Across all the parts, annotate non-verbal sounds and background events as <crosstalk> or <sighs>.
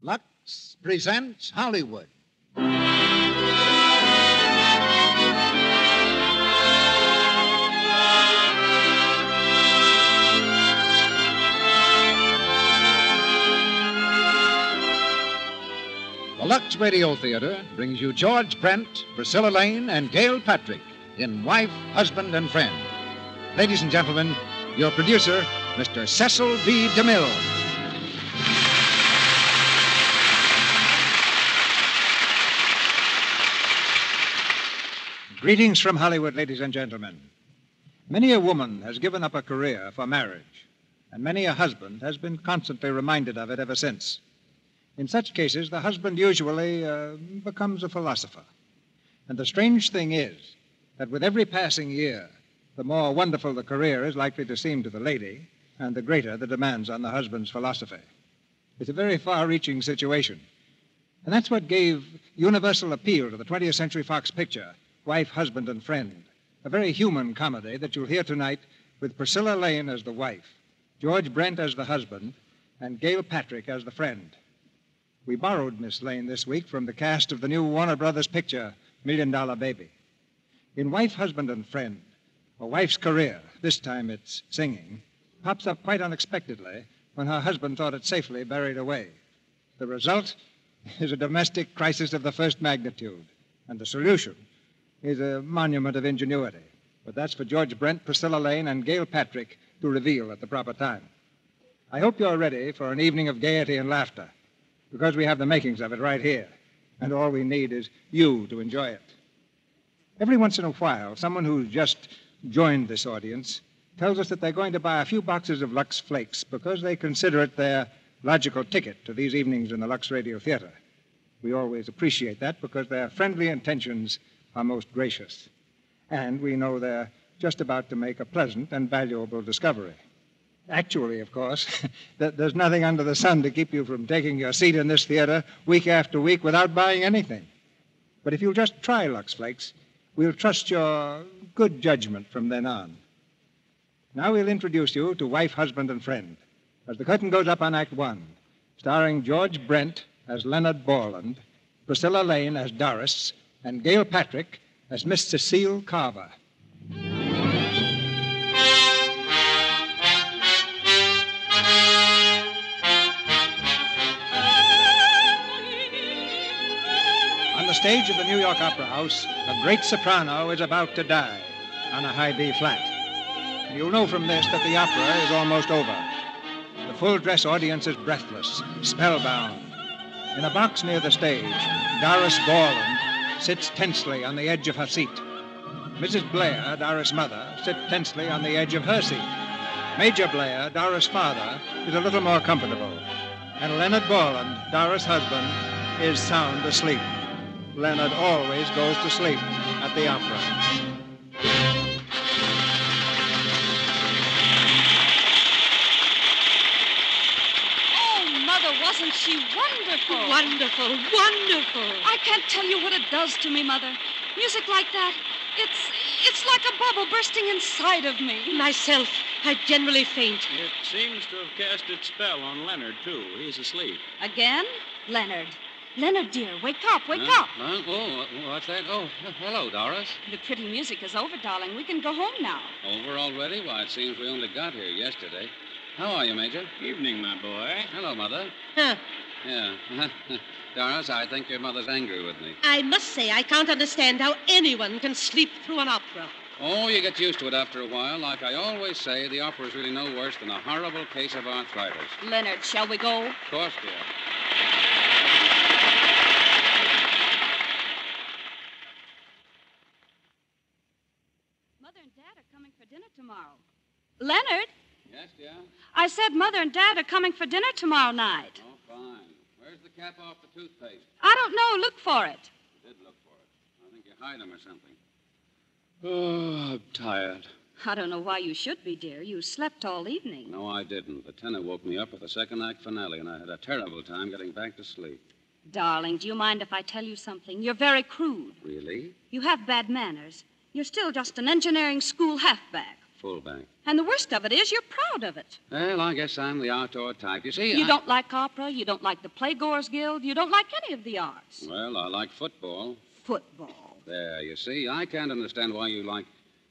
Lux presents Hollywood. The Lux Radio Theater brings you George Brent, Priscilla Lane, and Gail Patrick in Wife, Husband, and Friend. Ladies and gentlemen, your producer, Mr. Cecil B. DeMille. Greetings from Hollywood, ladies and gentlemen. Many a woman has given up a career for marriage, and many a husband has been constantly reminded of it ever since. In such cases, the husband usually uh, becomes a philosopher. And the strange thing is that with every passing year, the more wonderful the career is likely to seem to the lady, and the greater the demands on the husband's philosophy. It's a very far reaching situation. And that's what gave universal appeal to the 20th Century Fox picture, Wife, Husband, and Friend, a very human comedy that you'll hear tonight with Priscilla Lane as the wife, George Brent as the husband, and Gail Patrick as the friend. We borrowed Miss Lane this week from the cast of the new Warner Brothers picture, Million Dollar Baby. In Wife, Husband, and Friend, a wife's career, this time it's singing, pops up quite unexpectedly when her husband thought it safely buried away. The result is a domestic crisis of the first magnitude, and the solution is a monument of ingenuity. But that's for George Brent, Priscilla Lane, and Gail Patrick to reveal at the proper time. I hope you're ready for an evening of gaiety and laughter, because we have the makings of it right here, and all we need is you to enjoy it. Every once in a while, someone who's just joined this audience tells us that they're going to buy a few boxes of Lux Flakes because they consider it their logical ticket to these evenings in the Lux Radio Theater. We always appreciate that because their friendly intentions are most gracious. And we know they're just about to make a pleasant and valuable discovery. Actually, of course, <laughs> that there's nothing under the sun to keep you from taking your seat in this theater week after week without buying anything. But if you'll just try Lux Flakes, we'll trust your good judgment from then on. Now we'll introduce you to Wife, Husband, and Friend as the curtain goes up on Act One, starring George Brent as Leonard Borland, Priscilla Lane as Doris, and Gail Patrick as Miss Cecile Carver. On the stage of the New York Opera House, a great soprano is about to die on a high B flat. You'll know from this that the opera is almost over. The full dress audience is breathless, spellbound. In a box near the stage, Doris Borland sits tensely on the edge of her seat. Mrs. Blair, Doris' mother, sits tensely on the edge of her seat. Major Blair, Doris' father, is a little more comfortable. And Leonard Borland, Doris' husband, is sound asleep. Leonard always goes to sleep at the opera. Mother, wasn't she wonderful? Wonderful, wonderful. I can't tell you what it does to me, Mother. Music like that, it's it's like a bubble bursting inside of me. Myself, I generally faint. It seems to have cast its spell on Leonard, too. He's asleep. Again? Leonard. Leonard, dear, wake up, wake Huh? up. Huh? Oh, what's that? Oh, hello, Doris. The pretty music is over, darling. We can go home now. Over already? Why, it seems we only got here yesterday. How are you, Major? Evening, my boy. Hello, Mother. Huh. Yeah. <laughs> Doris, I think your mother's angry with me. I must say, I can't understand how anyone can sleep through an opera. Oh, you get used to it after a while. Like I always say, the opera's really no worse than a horrible case of arthritis. Leonard, shall we go? Of course, dear. Mother and Dad are coming for dinner tomorrow. Leonard, Yes, dear? I said Mother and Dad are coming for dinner tomorrow night. Oh, fine. Where's the cap off the toothpaste? I don't know. Look for it. I did look for it. I think you hide them or something. Oh, I'm tired. I don't know why you should be, dear. You slept all evening. No, I didn't. The tenor woke me up with the second act finale, and I had a terrible time getting back to sleep. Darling, do you mind if I tell you something? You're very crude. Really? You have bad manners. You're still just an engineering school halfback. Fullback. And the worst of it is you're proud of it. Well, I guess I'm the outdoor type. You see, You I- don't like opera, you don't like the Playgoers Guild, you don't like any of the arts. Well, I like football. Football. There, you see, I can't understand why you like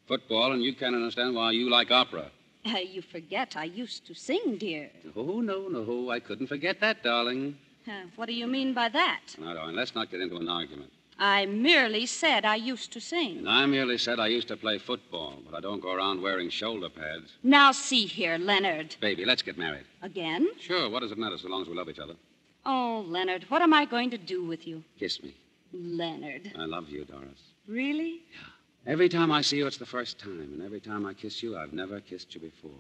football, and you can't understand why you like opera. Uh, you forget I used to sing, dear. Oh, no, no, I couldn't forget that, darling. Uh, what do you mean by that? Now, darling, let's not get into an argument. I merely said I used to sing. And I merely said I used to play football, but I don't go around wearing shoulder pads. Now, see here, Leonard. Baby, let's get married. Again? Sure, what does it matter so long as we love each other? Oh, Leonard, what am I going to do with you? Kiss me. Leonard. I love you, Doris. Really? Yeah. Every time I see you, it's the first time, and every time I kiss you, I've never kissed you before.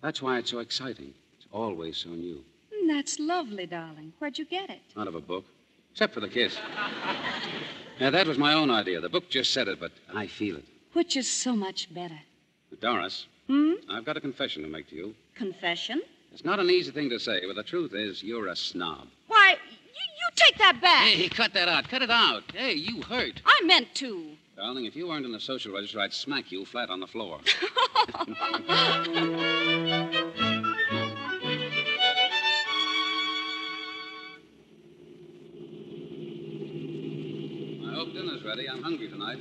That's why it's so exciting. It's always so new. That's lovely, darling. Where'd you get it? Out of a book, except for the kiss. now, that was my own idea. The book just said it, but I feel it. Which is so much better. Doris, Hmm? I've got a confession to make to you. Confession? It's not an easy thing to say, but the truth is, you're a snob. Why, you, you take that back. Hey, cut that out. Cut it out. Hey, you hurt. I meant to. Darling, if you weren't in the social register, I'd smack you flat on the floor. <laughs> <laughs> ready. I'm hungry tonight.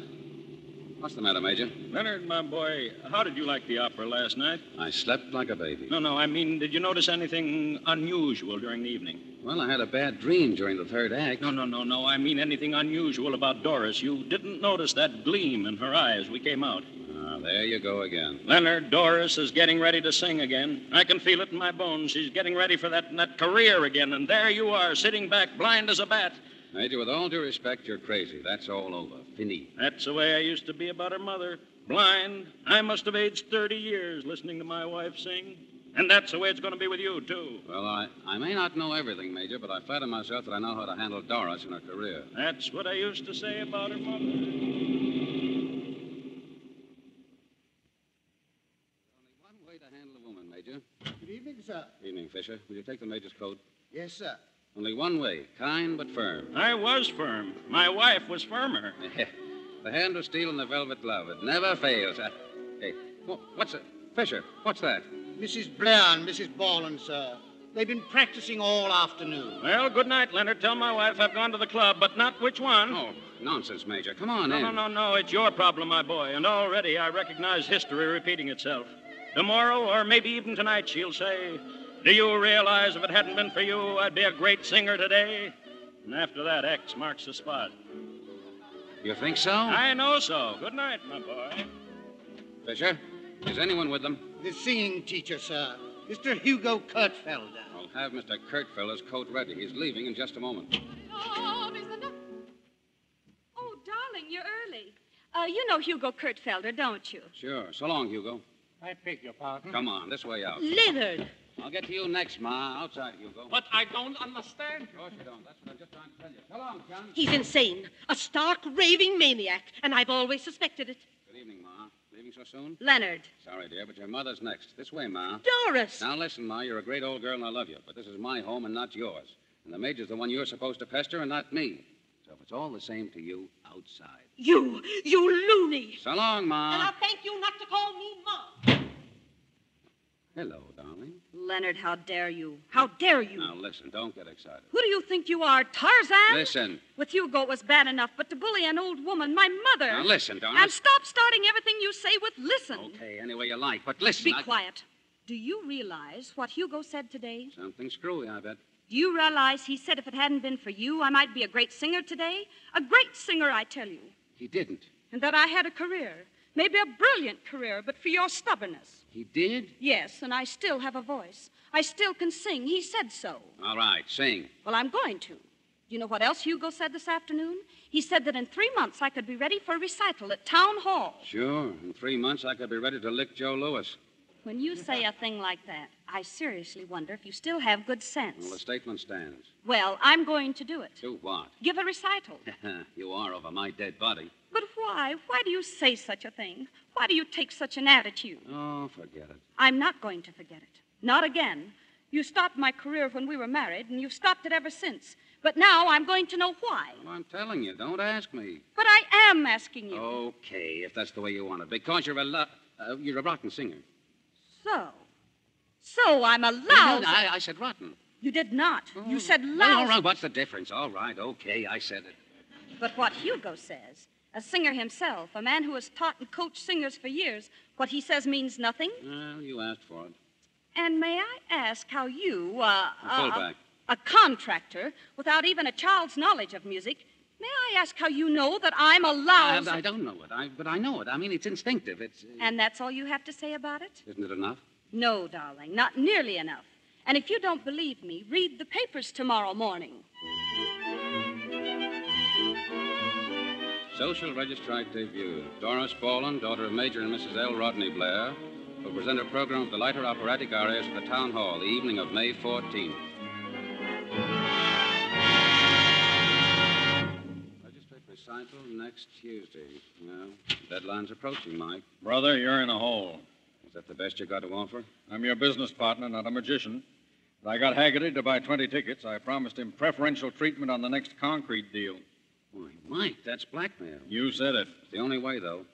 What's the matter, Major? Leonard, my boy, how did you like the opera last night? I slept like a baby. No, no, I mean, did you notice anything unusual during the evening? Well, I had a bad dream during the third act. No, no, no, no. I mean anything unusual about Doris. You didn't notice that gleam in her eyes we came out. Ah, there you go again. Leonard, Doris is getting ready to sing again. I can feel it in my bones. She's getting ready for that, that career again. And there you are, sitting back, blind as a bat. Major, with all due respect, you're crazy. That's all over. Fini. That's the way I used to be about her mother. Blind. I must have aged 30 years listening to my wife sing. And that's the way it's going to be with you, too. Well, I, I may not know everything, Major, but I flatter myself that I know how to handle Doris in her career. That's what I used to say about her mother. There's only one way to handle a woman, Major. Good evening, sir. Evening, Fisher. Will you take the Major's coat? Yes, sir. Only one way. Kind but firm. <laughs> I was firm. My wife was firmer. <laughs> the hand of steel and the velvet glove. It never fails. Uh, hey, what's it? Fisher, what's that? Mrs. Blair and Mrs. Borland, sir. They've been practicing all afternoon. Well, good night, Leonard. Tell my wife I've gone to the club, but not which one. Oh, nonsense, Major. Come on no, in. no, no, no. It's your problem, my boy. And already I recognize history repeating itself. Tomorrow, or maybe even tonight, she'll say, Do you realize if it hadn't been for you, I'd be a great singer today? And after that, X marks the spot. You think so? I know so. Good night, my boy. Fisher, is anyone with them? The singing teacher, sir. Mr. Hugo Kurtfelder. I'll have Mr. Kurtfelder's coat ready. He's leaving in just a moment. Oh, darling, you're early. Uh, you know Hugo Kurtfelder, don't you? Sure. So long, Hugo. I beg your pardon. Come on, this way out. Leonard. I'll get to you next, Ma. Outside, Hugo. But I don't understand. Of course you don't. That's what I'm just trying to tell you. So long, son. He's insane. A stark, raving maniac. And I've always suspected it. Good evening, Ma. Leaving so soon? Leonard. Sorry, dear, but your mother's next. This way, Ma. Doris. Now listen, Ma, you're a great old girl and I love you, but this is my home and not yours. And the Major's the one you're supposed to pester and not me. So if it's all the same to you, outside. You, you loony. So long, Ma. And I'll thank you not to call me Mom. Hello, darling. Leonard, how dare you? How dare you? Now listen, don't get excited. Who do you think you are, Tarzan? Listen. With Hugo, it was bad enough, but to bully an old woman, my mother. Now listen, darling. And stop starting everything you say with listen. Okay, any way you like, but listen. Be I- quiet. Do you realize what Hugo said today? Something screwy, I bet. Do you realize he said if it hadn't been for you, I might be a great singer today? A great singer, I tell you. He didn't. And that I had a career. Maybe a brilliant career, but for your stubbornness. He did? Yes, and I still have a voice. I still can sing. He said so. All right, sing. Well, I'm going to. Do you know what else Hugo said this afternoon? He said that in three months I could be ready for a recital at Town Hall. Sure. In three months, I could be ready to lick Joe Louis. When you say a thing like that, I seriously wonder if you still have good sense. Well, the statement stands. Well, I'm going to do it. Do what? Give a recital. <laughs> you are over my dead body. But why? Why do you say such a thing? Why do you take such an attitude? Oh, forget it. I'm not going to forget it. Not again. You stopped my career when we were married, and you've stopped it ever since. But now I'm going to know why. Well, I'm telling you, don't ask me. But I am asking you. Okay, if that's the way you want it. Because you're a, lo- Uh, you're a rotten singer. So. So I'm a No, lousy. no, I, I said rotten. You did not. You said Well, lousy. all right, what's the difference? All right, okay, I said it. But what Hugo says, a singer himself, a man who has taught and coached singers for years, what he says means nothing. Well, you asked for it. And may I ask how you, uh, A a, a contractor, without even a child's knowledge of music, may I ask how you know that I'm a I? I don't know it, I, but I know it. I mean, it's instinctive. It's. Uh, And that's all you have to say about it? isn't it enough? No, darling, not nearly enough. And if you don't believe me, read the papers tomorrow morning. Social Register debut. Doris Borland, daughter of Major and Mrs. L. Rodney Blair, will present a program of the lighter operatic arias at the Town Hall the evening of May 14th. Magistrate recital next Tuesday. Well, deadline's approaching, Mike. Brother, you're in a hole. Is that the best you got to offer? I'm your business partner, not a magician. But I got Haggerty to buy 20 tickets. I promised him preferential treatment on the next concrete deal. Why, Mike, that's blackmail. You said it. It's the only way, though.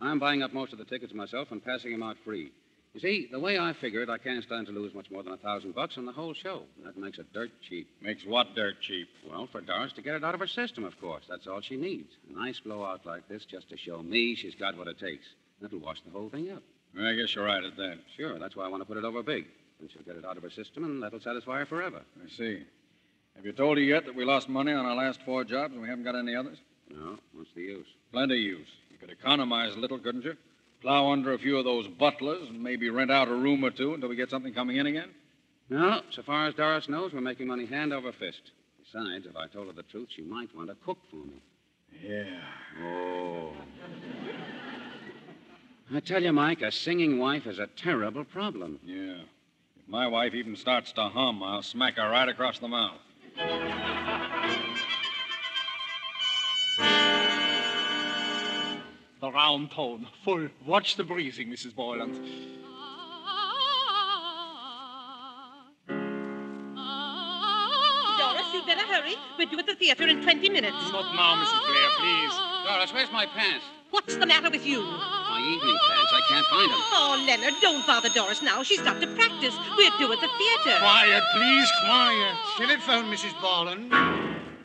I'm buying up most of the tickets myself and passing them out free. You see, the way I figure it, I can't stand to lose much more than a thousand bucks on the whole show. That makes it dirt cheap. Makes what dirt cheap? Well, for Doris to get it out of her system, of course. That's all she needs. A nice blowout like this just to show me she's got what it takes. That'll wash the whole thing up. I guess you're right at that. Sure, that's why I want to put it over big. Then she'll get it out of her system, and that'll satisfy her forever. I see. Have you told her yet that we lost money on our last four jobs and we haven't got any others? No, what's the use? Plenty use. You could economize a little, couldn't you? Plow under a few of those butlers and maybe rent out a room or two until we get something coming in again? No, so far as Doris knows, we're making money hand over fist. Besides, if I told her the truth, she might want to cook for me. Yeah. Oh. I tell you, Mike, a singing wife is a terrible problem. Yeah. If my wife even starts to hum, I'll smack her right across the mouth. <laughs> The round tone, full. Watch the breathing, Mrs. Boyland. Doris, you'd better hurry. We're due at the theater in 20 minutes. Not now, Mrs. Blair, please. Doris, where's my pants? What's the matter with you? My evening pants. I can't find them. Oh, Leonard, don't bother Doris now. She's got to practice. We're due at the theater. Quiet, please, quiet. Telephone, Mrs. Borland.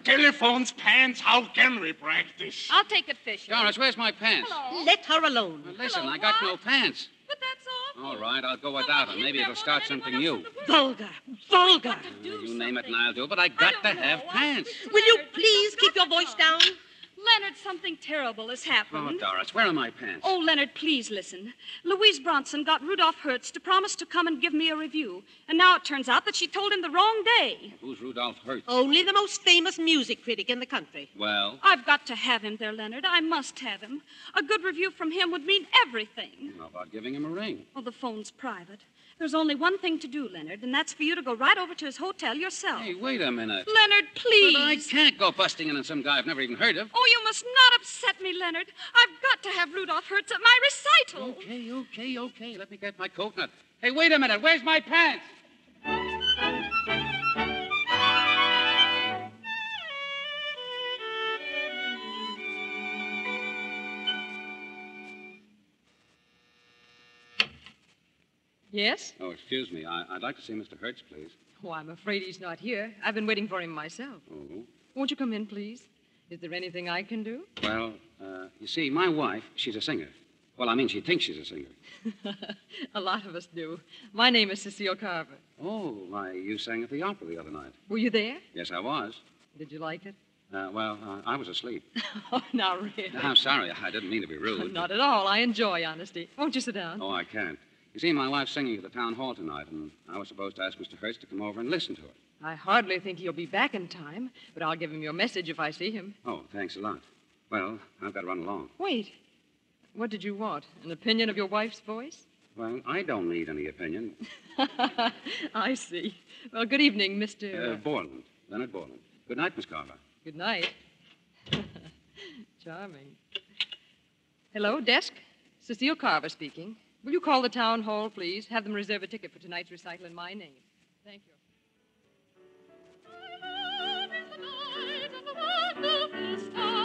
Telephones, pants, how can we practice? I'll take it, Fisher. Doris, where's my pants? Hello. Let her alone. Well, listen, I got no pants. But that's all. All right, I'll go without them. Maybe it'll start something new. Vulgar. Vulgar. You name it and I'll do it, but I got to have pants. Will you please keep your voice down? Leonard, something terrible has happened. Oh. Doris, where are my pants? Oh, Leonard, please listen. Louise Bronson got Rudolph Hertz to promise to come and give me a review. And now it turns out that she told him the wrong day. Who's Rudolph Hertz? Only the most famous music critic in the country. Well, I've got to have him there, Leonard. I must have him. A good review from him would mean everything. how about giving him a ring? Oh, the phone's private. There's only one thing to do, Leonard, and that's for you to go right over to his hotel yourself. Hey, wait a minute. Leonard, please. But I can't go busting in on some guy I've never even heard of. Oh, you must not upset me, Leonard. I've got to have Rudolph Hertz at my recital. Okay, okay, okay. Let me get my coat coconut. Hey, wait a minute. Where's my pants? Yes? Oh, excuse me. I, I'd like to see Mr. Hertz, please. Oh, I'm afraid he's not here. I've been waiting for him myself. Oh. Won't you come in, please? Is there anything I can do? Well, uh, you see, my wife, she's a singer. Well, I mean, she thinks she's a singer. <laughs> a lot of us do. My name is Cecile Carver. Oh, why, you sang at the opera the other night. Were you there? Yes, I was. Did you like it? Uh, well, uh, I was asleep. <laughs> Oh, not really. I'm sorry. I didn't mean to be rude. <laughs> Not at all. I enjoy honesty. Won't you sit down? Oh, I can't. You see, my wife's singing at the town hall tonight, and I was supposed to ask Mr. Hertz to come over and listen to her. I hardly think he'll be back in time, but I'll give him your message if I see him. Oh, thanks a lot. Well, I've got to run along. Wait. What did you want? An opinion of your wife's voice? Well, I don't need any opinion. <laughs> I see. Well, good evening, Mr. Uh, Borland. Leonard Borland. Good night, Miss Carver. Good night. <laughs> Charming. Hello, desk. Cecile Carver speaking. Will you call the town hall, please? Have them reserve a ticket for tonight's recital in my name. Thank you. delightful,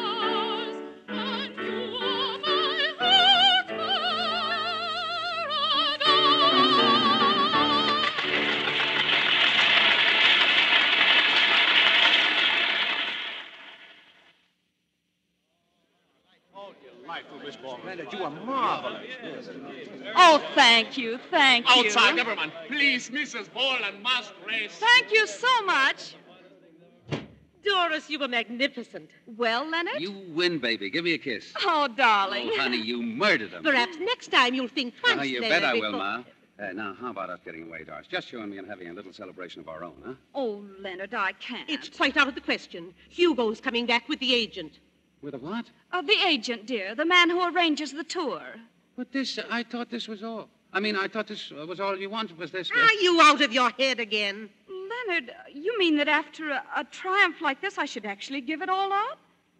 Miss you are marvelous. Oh, thank you, thank you. Outside, everyone. Please, Mrs. Borland must race. Thank you so much. Doris, you were magnificent. Well, Leonard? You win, baby. Give me a kiss. Oh, darling. Oh, honey, you murdered him. Perhaps next time you'll think twice. Oh, you bet I will, Ma. Uh, now, how about us getting away, Doris? Just you and me and having a little celebration of our own, huh? Oh, Leonard, I can't. It's quite out of the question. Hugo's coming back with the agent. With a what? Uh, the agent, dear, the man who arranges the tour. But this, I thought this was all. I mean, I thought this uh, was all you wanted was this. Are you out of your head again? Leonard, you mean that after a, a triumph like this, I should actually give it all up?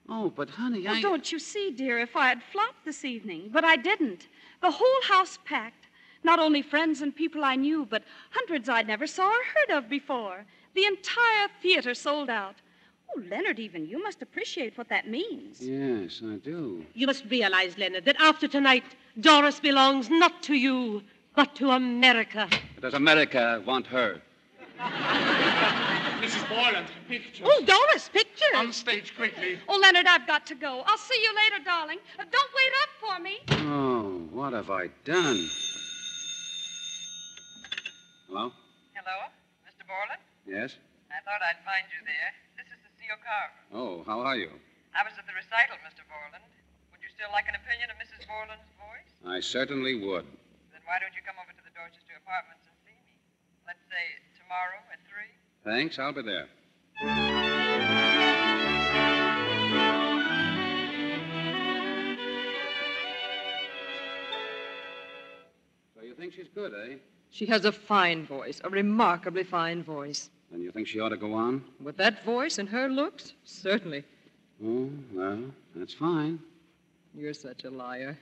Oh, but honey, Well, I. don't you see, dear, if I had flopped this evening, but I didn't. The whole house packed. Not only friends and people I knew, but hundreds I never saw or heard of before. The entire theater sold out. Oh, Leonard, even you must appreciate what that means. Yes, I do. You must realize, Leonard, that after tonight, Doris belongs not to you, but to America. Does America want her? <laughs> Mrs. Borland, pictures. Oh, Doris, pictures. On stage quickly. Oh, Leonard, I've got to go. I'll see you later, darling. Uh, don't wait up for me. Oh, what have I done? Hello? Hello, Mr. Borland? Yes? I thought I'd find you there. This is Cecile Carver. Oh, how are you? I was at the recital, Mr. Borland. Would you still like an opinion of Mrs. Borland's voice? I certainly would. Then why don't you come over to the Dorchester Apartments and see me? Let's say tomorrow at 3? Thanks, I'll be there. So you think she's good, eh? She has a fine voice, a remarkably fine voice. Then you think she ought to go on? With that voice and her looks, certainly. Oh, well, that's fine. You're such a liar.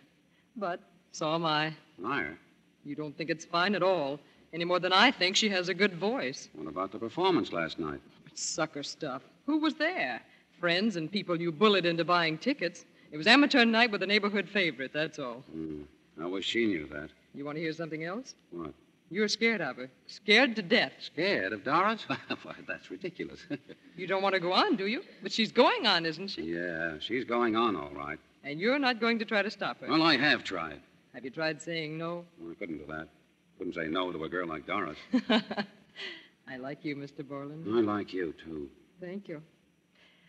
But so am I. Liar. You don't think it's fine at all, any more than I think she has a good voice. What about the performance last night? It's sucker stuff. Who was there? Friends and people you bullied into buying tickets. It was amateur night with a neighborhood favorite, that's all. Hmm. I wish she knew that. You want to hear something else? What? You're scared of her. Scared to death. Scared of Doris? <laughs> Why, that's ridiculous. <laughs> You don't want to go on, do you? But she's going on, isn't she? yeah, she's going on all right. And you're not going to try to stop her. Well, I have tried. Have you tried saying no? Well, I couldn't do that. Couldn't say no to a girl like Doris. <laughs> I like you, Mr. Borland. I like you, too. Thank you.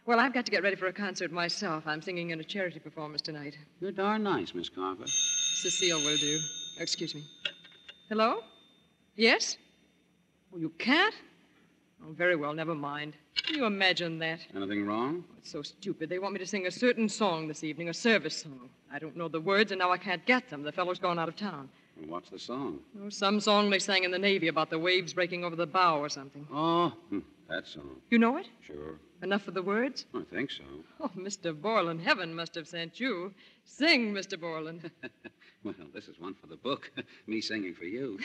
Well, I've got to get ready for a concert myself. I'm singing in a charity performance tonight. You're darn nice, Miss Carver. Cecile will do. Excuse me. Hello? Yes? Oh, you can't? Oh, very well, never mind. Can you imagine that? Anything wrong? It's so stupid. They want me to sing a certain song this evening, a service song. I don't know the words, and now I can't get them. The fellow's gone out of town. Well, what's the song? Oh, some song they sang in the Navy about the waves breaking over the bow or something. Oh, hmm, that song. You know it? Sure. Enough for the words? I think so. Oh, Mr. Borland, heaven must have sent you. Sing, Mr. Borland. <laughs> Well, this is one for the book. <laughs> Me singing for you.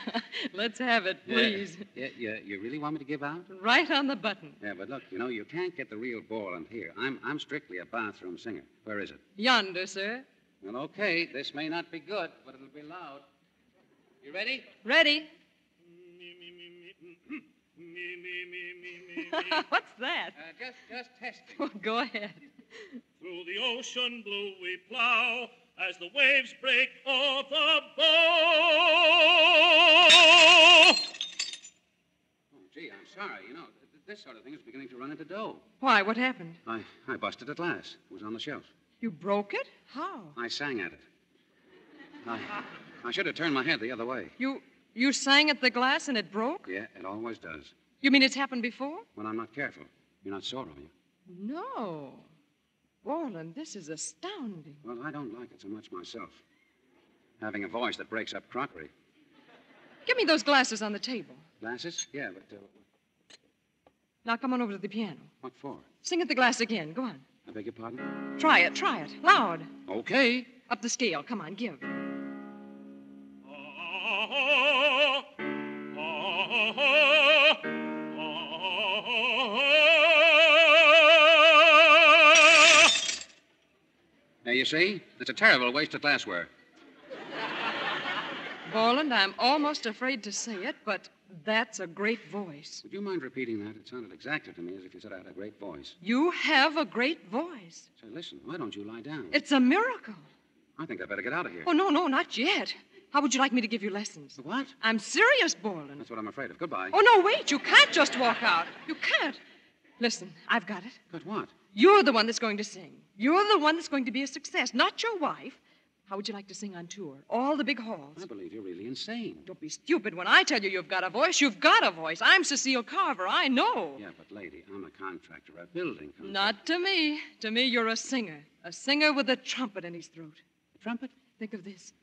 <laughs> Let's have it, please. Yeah, yeah, you really want me to give out? Right on the button. Yeah, but look, you know, you can't get the real Borland here. I'm, I'm strictly a bathroom singer. Where is it? Yonder, sir. Well, okay, this may not be good, but it'll be loud. You ready? Ready? <laughs> What's that? Uh, just, just testing. Well, go ahead. Through the ocean blue we plow as the waves break o'er the bow. Oh, gee, I'm sorry. You know, th- this sort of thing is beginning to run into dough. Why, what happened? I, I busted a glass. It was on the shelf. You broke it? How? I sang at it. I, I should have turned my head the other way. You you sang at the glass and it broke? Yeah, it always does. You mean it's happened before? When I'm not careful. You're not sore, are you? No. Borland, this is astounding. Well, I don't like it so much myself. Having a voice that breaks up crockery. Give me those glasses on the table. Glasses? Yeah, but uh, Now come on over to the piano. what for? Sing at the glass again. Go on. I beg your pardon? Try it, try it. Loud. Okay. Up the scale. Come on, give. Now, you see, it's a terrible waste of glassware. Borland, I'm almost afraid to say it, but That's a great voice. Would you mind repeating that? It sounded exactly to me as if you said I had a great voice. You have a great voice. Say, listen, why don't you lie down? It's a miracle. I think I'd better get out of here. Oh, no, no, not yet. How would you like me to give you lessons? What? I'm serious, Borland. That's what I'm afraid of. Goodbye. Oh, no, wait. You can't just walk out. You can't. Listen, I've got it. But what? You're the one that's going to sing. You're the one that's going to be a success, not your wife. How would you like to sing on tour? All the big halls. I believe you're really insane. Don't be stupid when I tell you you've got a voice. You've got a voice. I'm Cecile Carver. I know. Yeah, but lady, I'm a contractor, a building contractor. Not to me. To me, you're a singer. A singer with a trumpet in his throat. A trumpet? Think of this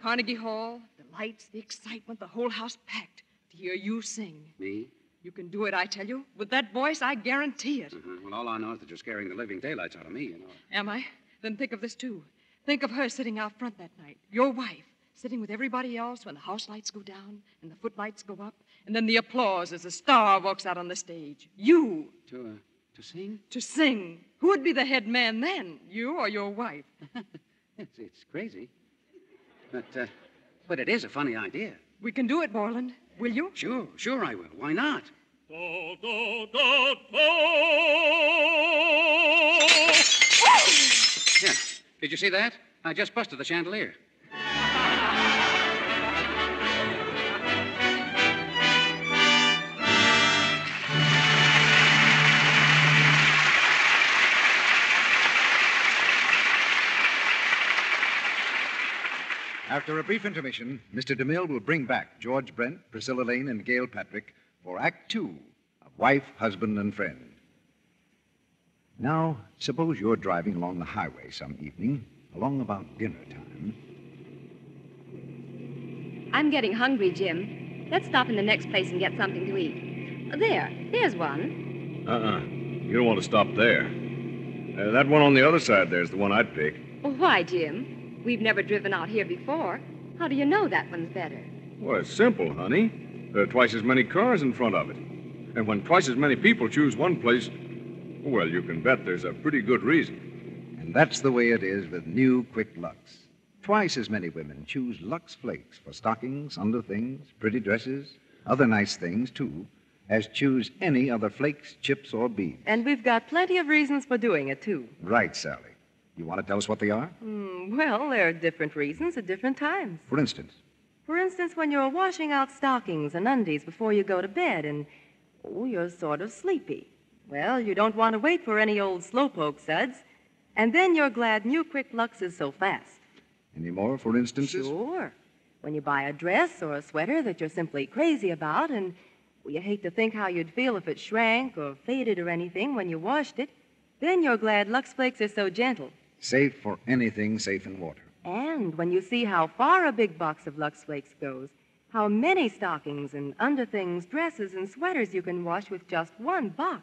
Carnegie Hall, the lights, the excitement, the whole house packed to hear you sing. Me? You can do it, I tell you. With that voice, I guarantee it. Uh-huh. Well, all I know is that you're scaring the living daylights out of me, you know. Am I? Then think of this, too. Think of her sitting out front that night, your wife, sitting with everybody else when the house lights go down and the footlights go up, and then the applause as the star walks out on the stage. You. To, uh, to sing? To sing. Who would be the head man then? You or your wife? <laughs> it's, it's crazy. But, uh, but it is a funny idea. We can do it, Borland. Will you? Sure, sure I will. Why not? Do, do, do, do. Yeah. Did you see that? I just busted the chandelier. After a brief intermission, Mr. DeMille will bring back George Brent, Priscilla Lane, and Gail Patrick for Act Two of Wife, Husband, and Friend. Now, suppose you're driving along the highway some evening, along about dinner time. I'm getting hungry, Jim. Let's stop in the next place and get something to eat. There, there's one. Uh-uh. You don't want to stop there. Uh, that one on the other side there's the one I'd pick. Well, why, Jim? We've never driven out here before. How do you know that one's better? Well, it's simple, honey. There are twice as many cars in front of it. And when twice as many people choose one place, well, you can bet there's a pretty good reason. And that's the way it is with new Quick Lux. Twice as many women choose Lux Flakes for stockings, underthings, pretty dresses, other nice things, too, as choose any other flakes, chips, or beads. And we've got plenty of reasons for doing it, too. Right, Sally. You want to tell us what they are? Mm, well, there are different reasons at different times. For instance? For instance, when you're washing out stockings and undies before you go to bed and, oh, you're sort of sleepy. Well, you don't want to wait for any old slowpoke suds. And then you're glad New Quick Lux is so fast. Any more, for instances? Sure. When you buy a dress or a sweater that you're simply crazy about, and well, you hate to think how you'd feel if it shrank or faded or anything when you washed it, then you're glad Lux Flakes are so gentle. Safe for anything safe in water. And when you see how far a big box of Lux Flakes goes, how many stockings and underthings, dresses, and sweaters you can wash with just one box,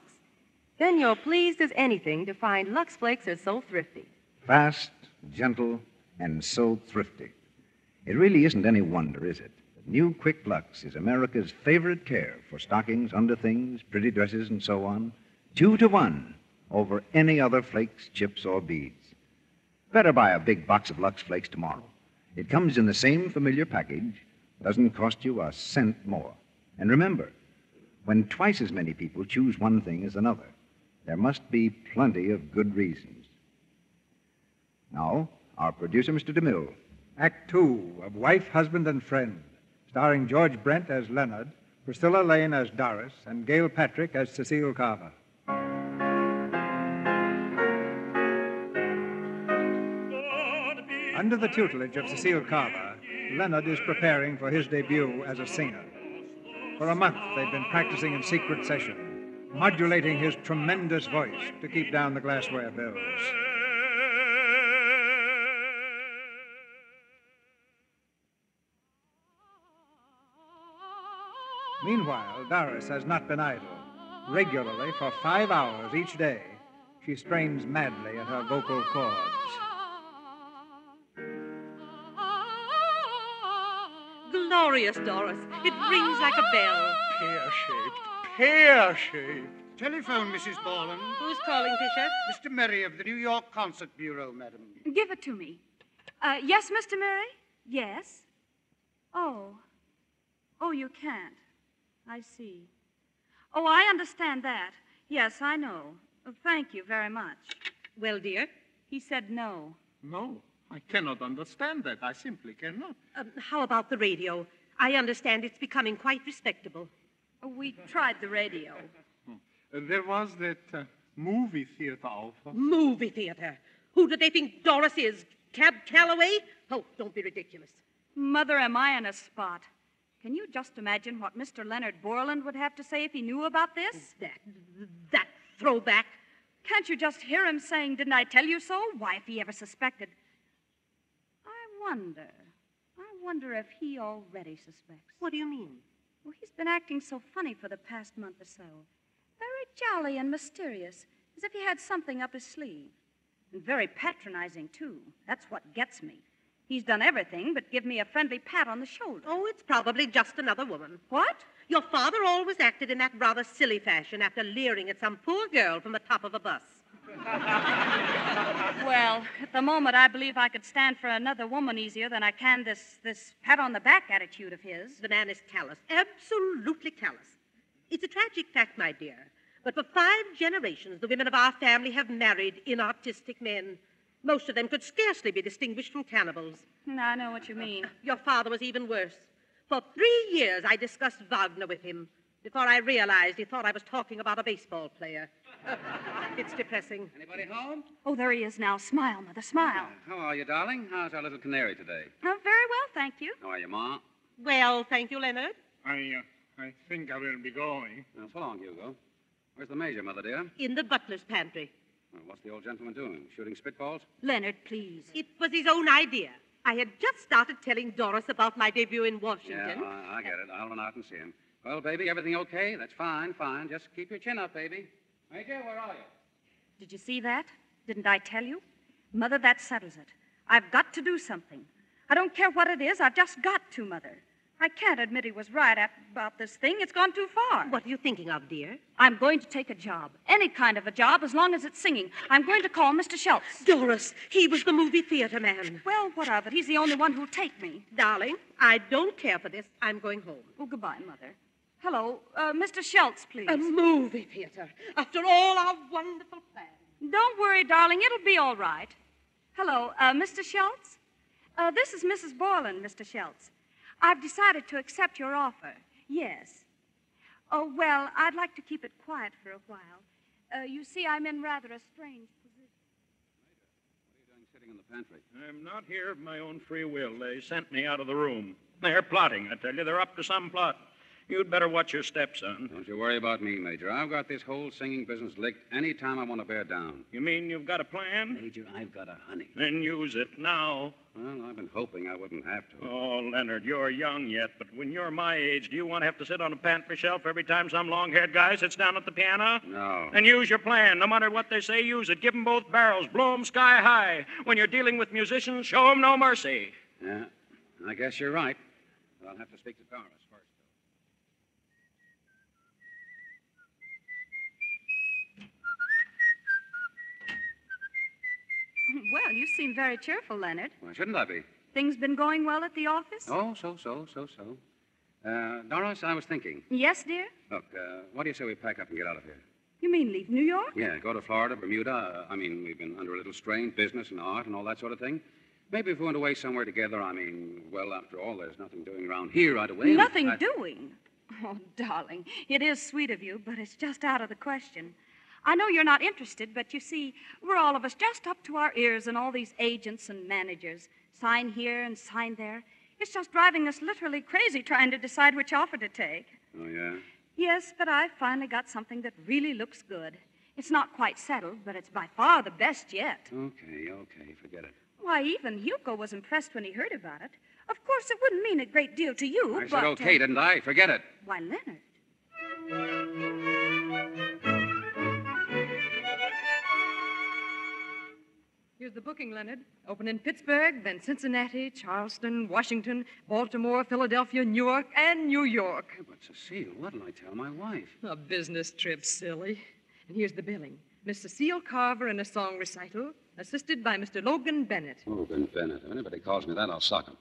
then you're pleased as anything to find Lux Flakes are so thrifty. Fast, gentle, and so thrifty. It really isn't any wonder, is it? that New Quick Lux is America's favorite care for stockings, underthings, pretty dresses, and so on, two to one over any other flakes, chips, or beads. Better buy a big box of Lux Flakes tomorrow. It comes in the same familiar package, doesn't cost you a cent more. And remember, when twice as many people choose one thing as another, there must be plenty of good reasons. Now, our producer, Mr. DeMille. Act Two of Wife, Husband, and Friend, starring George Brent as Leonard, Priscilla Lane as Doris, and Gail Patrick as Cecile Carver. Under the tutelage of Cecile Carver, Leonard is preparing for his debut as a singer. For a month, they've been practicing in secret session, modulating his tremendous voice to keep down the glassware bills. Meanwhile, Doris has not been idle. Regularly, for five hours each day, she strains madly at her vocal cords. Glorious, Doris. It rings like a bell. Pear shaped. Pear shaped. Telephone, Mrs. Borland. Who's calling, Fisher? Mr. Murray of the New York Concert Bureau, madam. Give it to me. Uh, yes, Mr. Murray? Yes. Oh. Oh, you can't. I see. Oh, I understand that. Yes, I know. Thank you very much. Well, dear? He said no. No, I cannot understand that. I simply cannot. Um, how about the radio? I understand it's becoming quite respectable. Uh, We tried the radio. Uh, there was that uh, movie theater offer. Movie theater. Who do they think Doris is? Cab Calloway? Oh, don't be ridiculous. Mother, am I in a spot? Can you just imagine what Mr. Leonard Borland would have to say if he knew about this? That, that throwback. Can't you just hear him saying, Didn't I tell you so? Why, if he ever suspected. I wonder. I wonder if he already suspects. What do you mean? Well, he's been acting so funny for the past month or so. Very jolly and mysterious, as if he had something up his sleeve. And very patronizing, too. That's what gets me. He's done everything but give me a friendly pat on the shoulder. Oh, it's probably just another woman. What? Your father always acted in that rather silly fashion after leering at some poor girl from the top of a bus. Well, at the moment, I believe I could stand for another woman easier than I can this, this pat on the back attitude of his. The man is callous, absolutely callous. It's a tragic fact, my dear. But for five generations, the women of our family have married inartistic men. Most of them could scarcely be distinguished from cannibals. I know what you mean. Your father was even worse. For three years, I discussed Wagner with him before I realized he thought I was talking about a baseball player. <laughs> it's depressing. Anybody home? Oh, there he is now. Smile, Mother, smile. How are you, darling? How's our little canary today? Oh, very well, thank you. How are you, Ma? Well, thank you, Leonard. I, uh, I think I will be going. Now, so long, Hugo. Where's the major, Mother dear? In the butler's pantry. Well, what's the old gentleman doing? Shooting spitballs? Leonard, please. It was his own idea. I had just started telling Doris about my debut in Washington. Yeah, I, I get it. I'll run out and see him. Well, baby, everything okay? That's fine, fine. Just keep your chin up, baby. Major, where are you? Did you see that? Didn't I tell you? Mother, that settles it. I've got to do something. I don't care what it is. I've just got to, Mother. I can't admit he was right about this thing. It's gone too far. What are you thinking of, dear? I'm going to take a job. Any kind of a job, as long as it's singing. I'm going to call Mr. Schultz. Doris, he was the movie theater man. Well, what of it? He's the only one who'll take me. Darling, I don't care for this. I'm going home. Oh, goodbye, Mother. Hello, uh, Mr. Schultz, please. A movie theater. After all our wonderful plans. Don't worry, darling. It'll be all right. Hello, uh, Mr. Schultz? Uh, this is Mrs. Borland, Mr. Schultz. I've decided to accept your offer. Yes. Oh, well, I'd like to keep it quiet for a while. Uh, you see, I'm in rather a strange position. What are you doing sitting in the pantry. I'm not here of my own free will. They sent me out of the room. They're plotting, I tell you. They're up to some plot. You'd better watch your step, son. Don't you worry about me, Major. I've got this whole singing business licked any time I want to bear down. You mean you've got a plan? Major, I've got a honey. Then use it now. Well, I've been hoping I wouldn't have to. Oh, Leonard, you're young yet, but when you're my age, do you want to have to sit on a pantry shelf every time some long haired guy sits down at the piano? No. Then use your plan. No matter what they say, use it. Give 'em both barrels. Blow 'em sky high. When you're dealing with musicians, show 'em no mercy. Yeah, I guess you're right. But I'll have to speak to Doris <laughs> Well, you seem very cheerful, Leonard. Why shouldn't I be? Things been going well at the office? Oh, so, so, so, so. Uh, Doris, I was thinking. Yes, dear? Look, uh, what do you say we pack up and get out of here? You mean leave New York? Yeah, go to Florida, Bermuda. Uh, I mean, we've been under a little strain, business and art and all that sort of thing. Maybe if we went away somewhere together, I mean, well, after all, there's nothing doing around here right away. Nothing I- doing. <laughs> Oh, darling, it is sweet of you, but it's just out of the question. I know you're not interested, but you see, we're all of us just up to our ears in all these agents and managers. Sign here and sign there. It's just driving us literally crazy trying to decide which offer to take. Oh, yeah? Yes, but I finally got something that really looks good. It's not quite settled, but it's by far the best yet. Okay, okay, forget it. Why, even Hugo was impressed when he heard about it. Of course, it wouldn't mean a great deal to you, I but. said okay, uh, didn't I? Forget it. Why, Leonard. Here's the booking, Leonard. Open in Pittsburgh, then Cincinnati, Charleston, Washington, Baltimore, Philadelphia, Newark, and New York. But, Cecile, what'll I tell my wife? A business trip, silly. And here's the billing. Miss Cecile Carver in a song recital, assisted by Mr. Logan Bennett. Logan Bennett. If anybody calls me that, I'll sock him.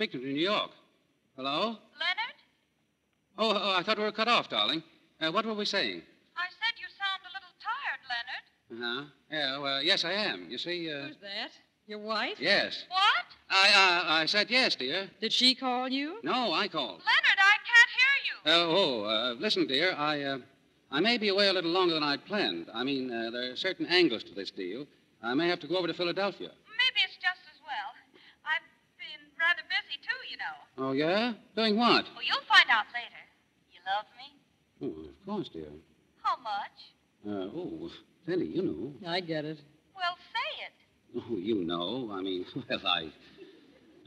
I was speaking to New York. Hello? Leonard, Oh, oh, I thought we were cut off, darling. Uh, what were we saying? I said you sound a little tired, Leonard. Uh-huh. Yeah, well, yes, I am. You see, uh... Who's that? Your wife? Yes. What? I, uh, I said yes, dear. Did she call you? No, I called. Leonard, I can't hear you. Uh, oh, uh, listen, dear, I, uh, I may be away a little longer than I'd planned. I mean, uh, there are certain angles to this deal. I may have to go over to Philadelphia. Maybe it's just as well. I've been rather busy, too, you know. Oh, yeah? Doing what? Well, you'll find out later. You love me? Oh, of course, dear. How much? Uh, oh, Teddy, you know. I get it. Well, say it. Oh, you know. I mean, <laughs> well, I,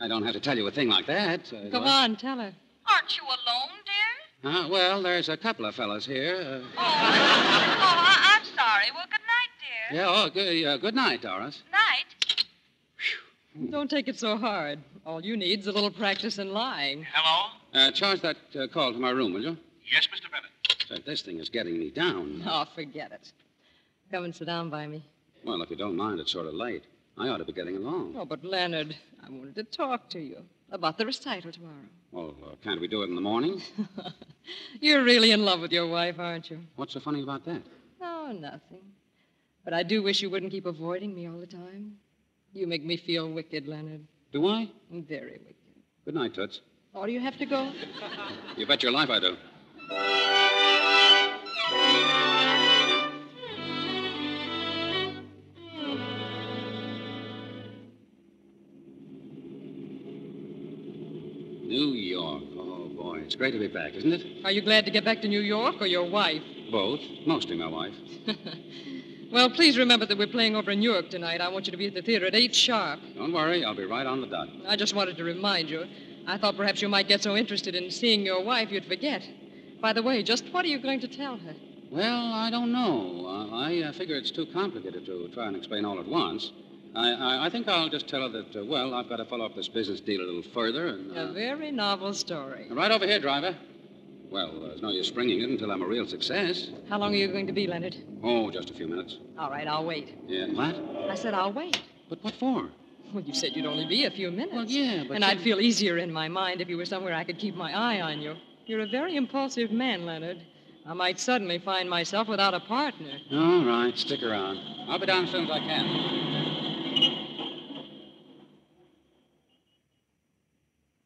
I don't have to tell you a thing like that. Uh, Come do I? on, tell her. Aren't you alone, dear? Uh, well, there's a couple of fellas here. Uh, Oh, <laughs> I- I'm sorry. Well, good night, dear. yeah. Oh, good. Uh, good night, Doris. Night. Don't take it so hard. All you need's a little practice in lying. Hello? Uh, charge that uh, call to my room, will you? Yes, Mr. Bennett. Say, this thing is getting me down. Oh, forget it. Come and sit down by me. Well, if you don't mind, it's sort of late. I ought to be getting along. Oh, but Leonard, I wanted to talk to you about the recital tomorrow. Well, uh, can't we do it in the morning? <laughs> You're really in love with your wife, aren't you? What's so funny about that? Oh, nothing. But I do wish you wouldn't keep avoiding me all the time. You make me feel wicked, Leonard. Do I? Very wicked. Good night, Toots. Oh, do you have to go? <laughs> You bet your life I do. New York. Oh, boy. It's great to be back, isn't it? Are you glad to get back to New York or your wife? Both. Mostly my wife. <laughs> Well, please remember that we're playing over in Newark tonight. I want you to be at the theater at 8 sharp. Don't worry. I'll be right on the dot. I just wanted to remind you. I thought perhaps you might get so interested in seeing your wife you'd forget. By the way, just what are you going to tell her? Well, I don't know. Uh, I uh, figure it's too complicated to try and explain all at once. I, I, I think I'll just tell her that, uh, well, I've got to follow up this business deal a little further and. A Uh, very novel story. right over here, driver. Well, there's no use springing it until I'm a real success. How long are you going to be, Leonard? Oh, just a few minutes. All right, I'll wait. Yeah, what? I said I'll wait. But what for? Well, you said you'd only be a few minutes. Well, yeah, but And you- I'd feel easier in my mind if you were somewhere I could keep my eye on you. You're a very impulsive man, Leonard. I might suddenly find myself without a partner. All right, stick around. I'll be down as soon as I can.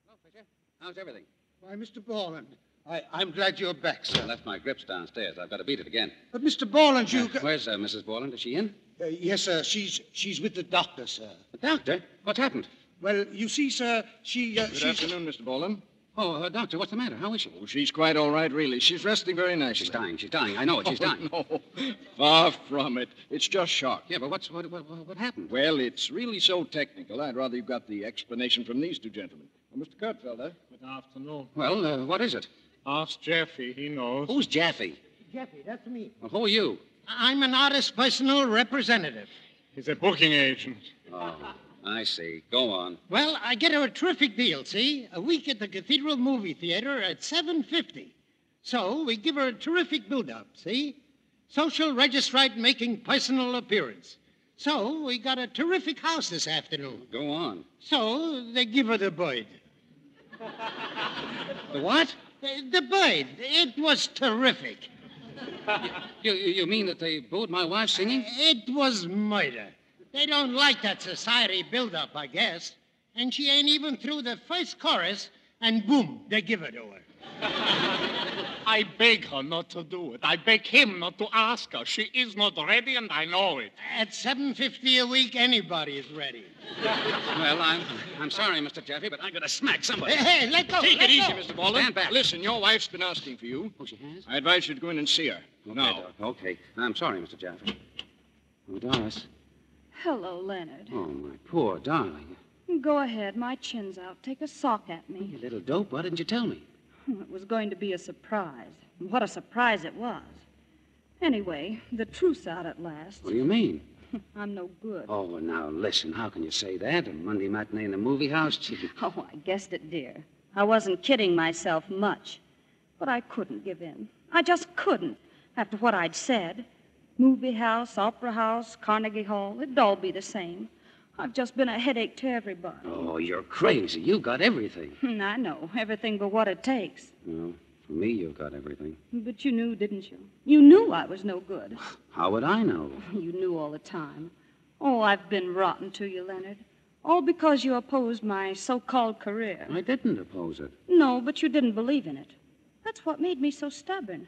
Hello, Fisher. How's everything? Why, Mr. Borland, I, I'm glad you're back, sir. I left my grips downstairs. I've got to beat it again. But, Mr. Borland, you. Uh, where's uh, Mrs. Borland? Is she in? Uh, yes, sir. She's she's with the doctor, sir. The doctor? What's happened? Well, you see, sir, she. Uh, Good she's... afternoon, Mr. Borland. Oh, uh, doctor, what's the matter? How is she? Oh, she's quite all right, really. She's resting very nicely. She's dying. She's dying. I know it. She's <laughs> Oh, dying. No, far from it. It's just shock. Yeah, but what's what, what, what happened? Well, it's really so technical. I'd rather you got the explanation from these two gentlemen. Well, Mr. Kurtfelder. Good afternoon. Well, uh, what is it? Ask Jeffy. He knows. Who's Jeffy? Jeffy, that's me. Well, who are you? I'm an artist's personal representative. He's a booking agent. Oh, I see. Go on. Well, I get her a terrific deal, see? A week at the Cathedral Movie Theater at 7.50. So we give her a terrific build-up, see? Social registrite making personal appearance. So we got a terrific house this afternoon. Go on. So they give her the bird. The what? The, the bird. It was terrific. <laughs> You, you you mean that they booed my wife singing? It was murder. They don't like that society build-up, I guess. And she ain't even through the first chorus, and boom, they give it to her. <laughs> I beg her not to do it. I beg him not to ask her. She is not ready, and I know it. At seven fifty a week, anybody is ready. Well, I'm I'm sorry, Mr. Jeffy, but I'm going to smack somebody. Hey, hey, let go. Take let it easy. Mr. Baldwin. Stand back. Listen, your wife's been asking for you. Oh, she has? I advise you to go in and see her. Okay, now. Doc, Okay. I'm sorry, Mr. Jeffy. Oh, Doris. Hello, Leonard. Oh, my poor darling. Go ahead. My chin's out. Take a sock at me. Oh, you little dope. Why didn't you tell me? It was going to be a surprise. And what a surprise it was. Anyway, the truth's out at last. What do you mean? <laughs> I'm no good. Oh, now listen. How can you say that? A Monday matinee in the movie house? Gee. <laughs> Oh, I guessed it, dear. I wasn't kidding myself much. But I couldn't give in. I just couldn't, after what I'd said. Movie house, opera house, Carnegie Hall, it'd all be the same. I've just been a headache to everybody. Oh, you're crazy. You've got everything. <laughs> I know, everything but what it takes. Well, for me, you've got everything. But you knew, didn't you? You knew I was no good. <sighs> How would I know? <laughs> You knew all the time. Oh, I've been rotten to you, Leonard. All because you opposed my so called career. I didn't oppose it. No, but you didn't believe in it. That's what made me so stubborn.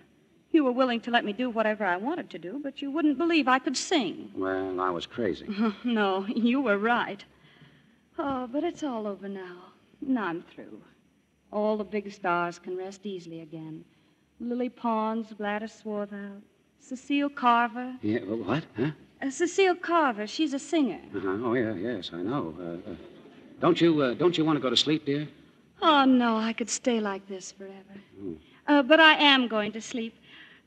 You were willing to let me do whatever I wanted to do, but you wouldn't believe I could sing. Well, I was crazy. <laughs> no, you were right. Oh, but it's all over now. Now I'm through. All the big stars can rest easily again. Lily Pons, Gladys Swarthout, Cecile Carver. Yeah, what? Huh? Uh, Cecile Carver, she's a singer. Uh-huh. Oh, yeah, yes, I know. Uh, uh, don't you, uh, don't you want to go to sleep, dear? Oh, no, I could stay like this forever. Uh, but I am going to sleep,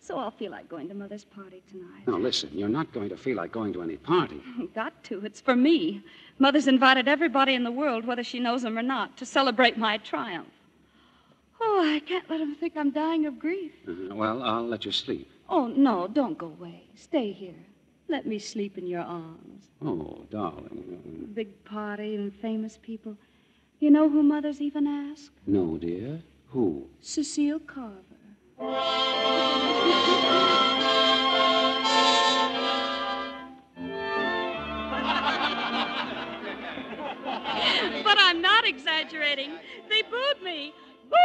so I'll feel like going to Mother's party tonight. No, listen, you're not going to feel like going to any party. <laughs> Got to. It's for me. Mother's invited everybody in the world, whether she knows them or not, to celebrate my triumph. Oh, I can't let them think I'm dying of grief. Uh, well, I'll let you sleep. Oh, no, don't go away. Stay here. Let me sleep in your arms. Oh, darling. Big party and famous people. You know who Mother's even asked? No, dear. Who? Cecile Carver. But I'm not exaggerating. They booed me. Boo!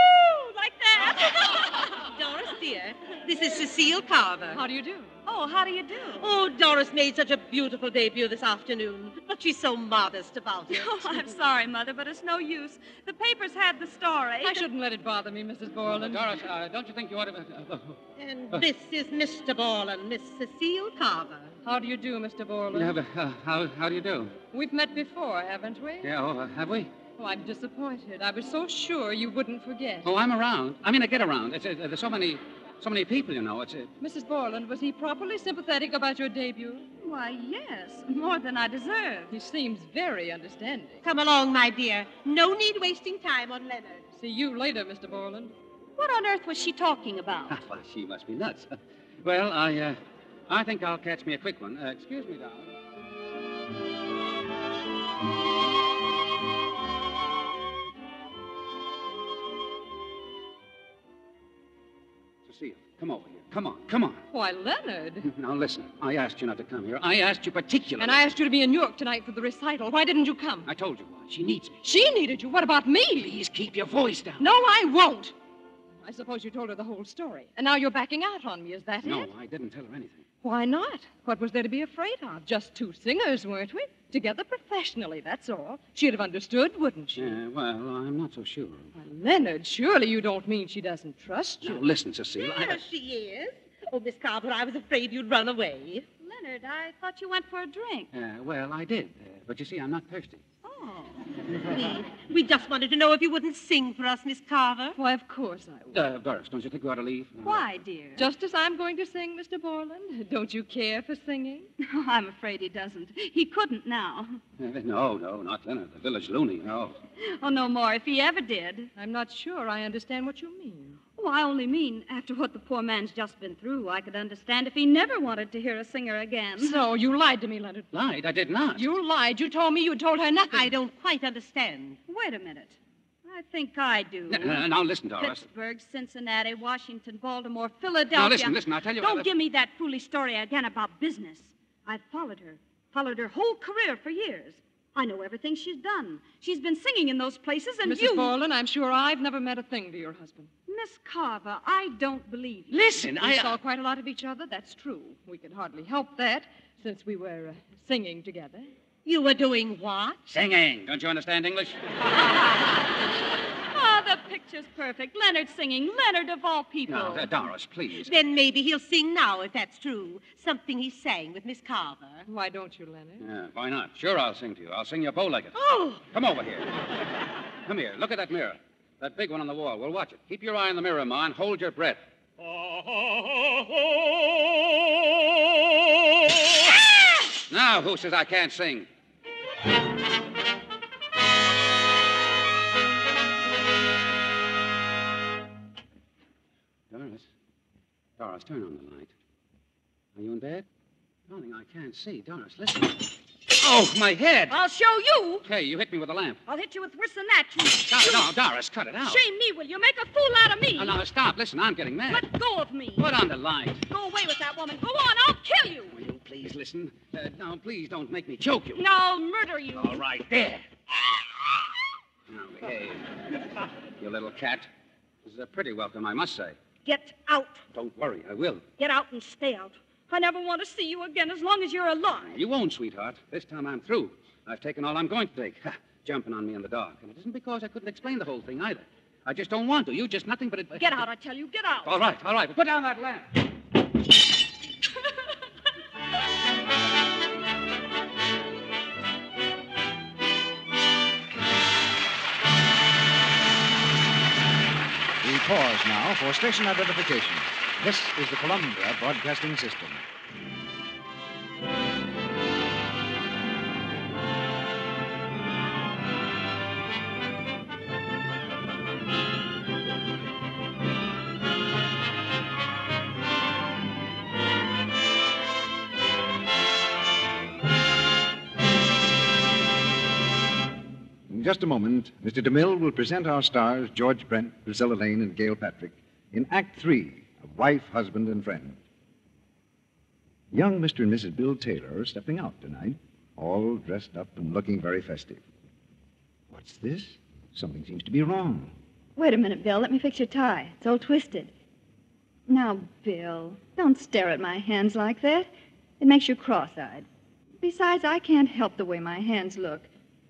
<laughs> Doris, dear, this is Cecile Carver. How do you do? Oh, how do you do? Oh, Doris made such a beautiful debut this afternoon, but she's so modest about it. <laughs> Oh, I'm sorry, Mother, but it's no use. The papers had the story. I shouldn't let it bother me, Mrs. Borland. Doris, uh, don't you think you ought to. Uh, And this is Mr. Borland, Miss Cecile Carver. How do you do, Mr. Borland? yeah, but, uh, how, how do you do? We've met before, haven't we? Yeah, oh, uh, have we? Oh, I'm disappointed. I was so sure you wouldn't forget. Oh, I'm around. I mean, I get around. It's, uh, there's so many, so many people, you know. It's. Uh, Mrs. Borland, was he properly sympathetic about your debut? Why, yes, more than I deserve. He seems very understanding. Come along, my dear. No need wasting time on Leonard. See you later, Mr. Borland. What on earth was she talking about? <laughs> well, she must be nuts. <laughs> well, I, uh, I think I'll catch me a quick one. Uh, excuse me, darling. Cecile, come over here. Come on, come on. Why, Leonard. <laughs> Now listen, I asked you not to come here. I asked you particularly. And I asked you to be in New York tonight for the recital. Why didn't you come? I told you why. She needs me. She needed you. What about me? Please keep your voice down. No, I won't. I suppose you told her the whole story. And now you're backing out on me. Is that No, it? No, I didn't tell her anything. Why not? What was there to be afraid of? Just two singers, weren't we? Together professionally, that's all. She'd have understood, wouldn't she? Yeah, well, I'm not so sure. Why, Leonard, surely you don't mean she doesn't trust you. Now listen, Cecile. I... There she is. Oh, Miss Carver, I was afraid you'd run away. Leonard, I thought you went for a drink. Uh, well, I did. Uh, but you see, I'm not thirsty. Oh. We, we just wanted to know if you wouldn't sing for us, Miss Carver. Why, of course I would. Uh, Doris, don't you think we ought to leave? Why, dear? Just as I'm going to sing, Mr. Borland. Don't you care for singing? <laughs> I'm afraid he doesn't. He couldn't now. Uh, no, no, not Leonard, the village loony. No. Oh, no more. If he ever did. I'm not sure I understand what you mean. Oh, I only mean, after what the poor man's just been through, I could understand if he never wanted to hear a singer again. So you lied to me, Leonard. Lied? I did not. You lied. You told me you told her nothing. I don't quite understand. Wait a minute. I think I do. N- n- now listen, Doris. Pittsburgh, Cincinnati, Washington, Baltimore, Philadelphia. Now listen, listen. I'll tell you. Don't what- give me that foolish story again about business. I've followed her, followed her whole career for years. I know everything she's done. She's been singing in those places, and Mrs. you. Borland, I'm sure I've never met a thing to your husband. Miss Carver, I don't believe you. Listen, I. we saw quite a lot of each other. That's true. We could hardly help that since we were uh, singing together. You were doing what? Singing. Don't you understand English? <laughs> The picture's perfect. Leonard singing. Leonard of all people. No, uh, Doris, please. Then maybe he'll sing now, if that's true. Something he sang with Miss Carver. Why don't you, Leonard? Yeah, why not? Sure, I'll sing to you. I'll sing you bow-legged. Oh! Come over here. Come here. Look at that mirror. That big one on the wall. We'll watch it. Keep your eye on the mirror, Ma, and hold your breath. Now, who says I can't sing? Doris, turn on the light. Are you in bed? Darling, I can't see. Doris, listen. Oh, my head! I'll show you. Hey, you hit me with a lamp. I'll hit you with worse than that. You. No, no, Doris, cut it out. Shame me, will you? Make a fool out of me. No, no, stop. Listen, I'm getting mad. Let go of me. Put on the light. Go away with that woman. Go on. I'll kill you. Will you please listen? Uh, no, please don't make me choke you. No, I'll murder you. All right, there. Now behave. you little cat. This is a pretty welcome, I must say. Get out. Don't worry, I will. Get out and stay out. I never want to see you again as long as you're alive. You won't, sweetheart. This time I'm through. I've taken all I'm going to take. Ha, jumping on me in the dark. And it isn't because I couldn't explain the whole thing either. I just don't want to. You just nothing but it. Get out, I tell you. Get out. All right, all right. Put down that lamp. Pause now for station identification. This is the Columbia Broadcasting System. Just a moment, Mr. DeMille will present our stars, George Brent, Priscilla Lane, and Gail Patrick, in Act Three of Wife, Husband, and Friend. Young Mr. and Mrs. Bill Taylor are stepping out tonight, all dressed up and looking very festive. What's this? Something seems to be wrong. Wait a minute, Bill. Let me fix your tie. It's all twisted. Now, Bill, don't stare at my hands like that. It makes you cross eyed. Besides, I can't help the way my hands look.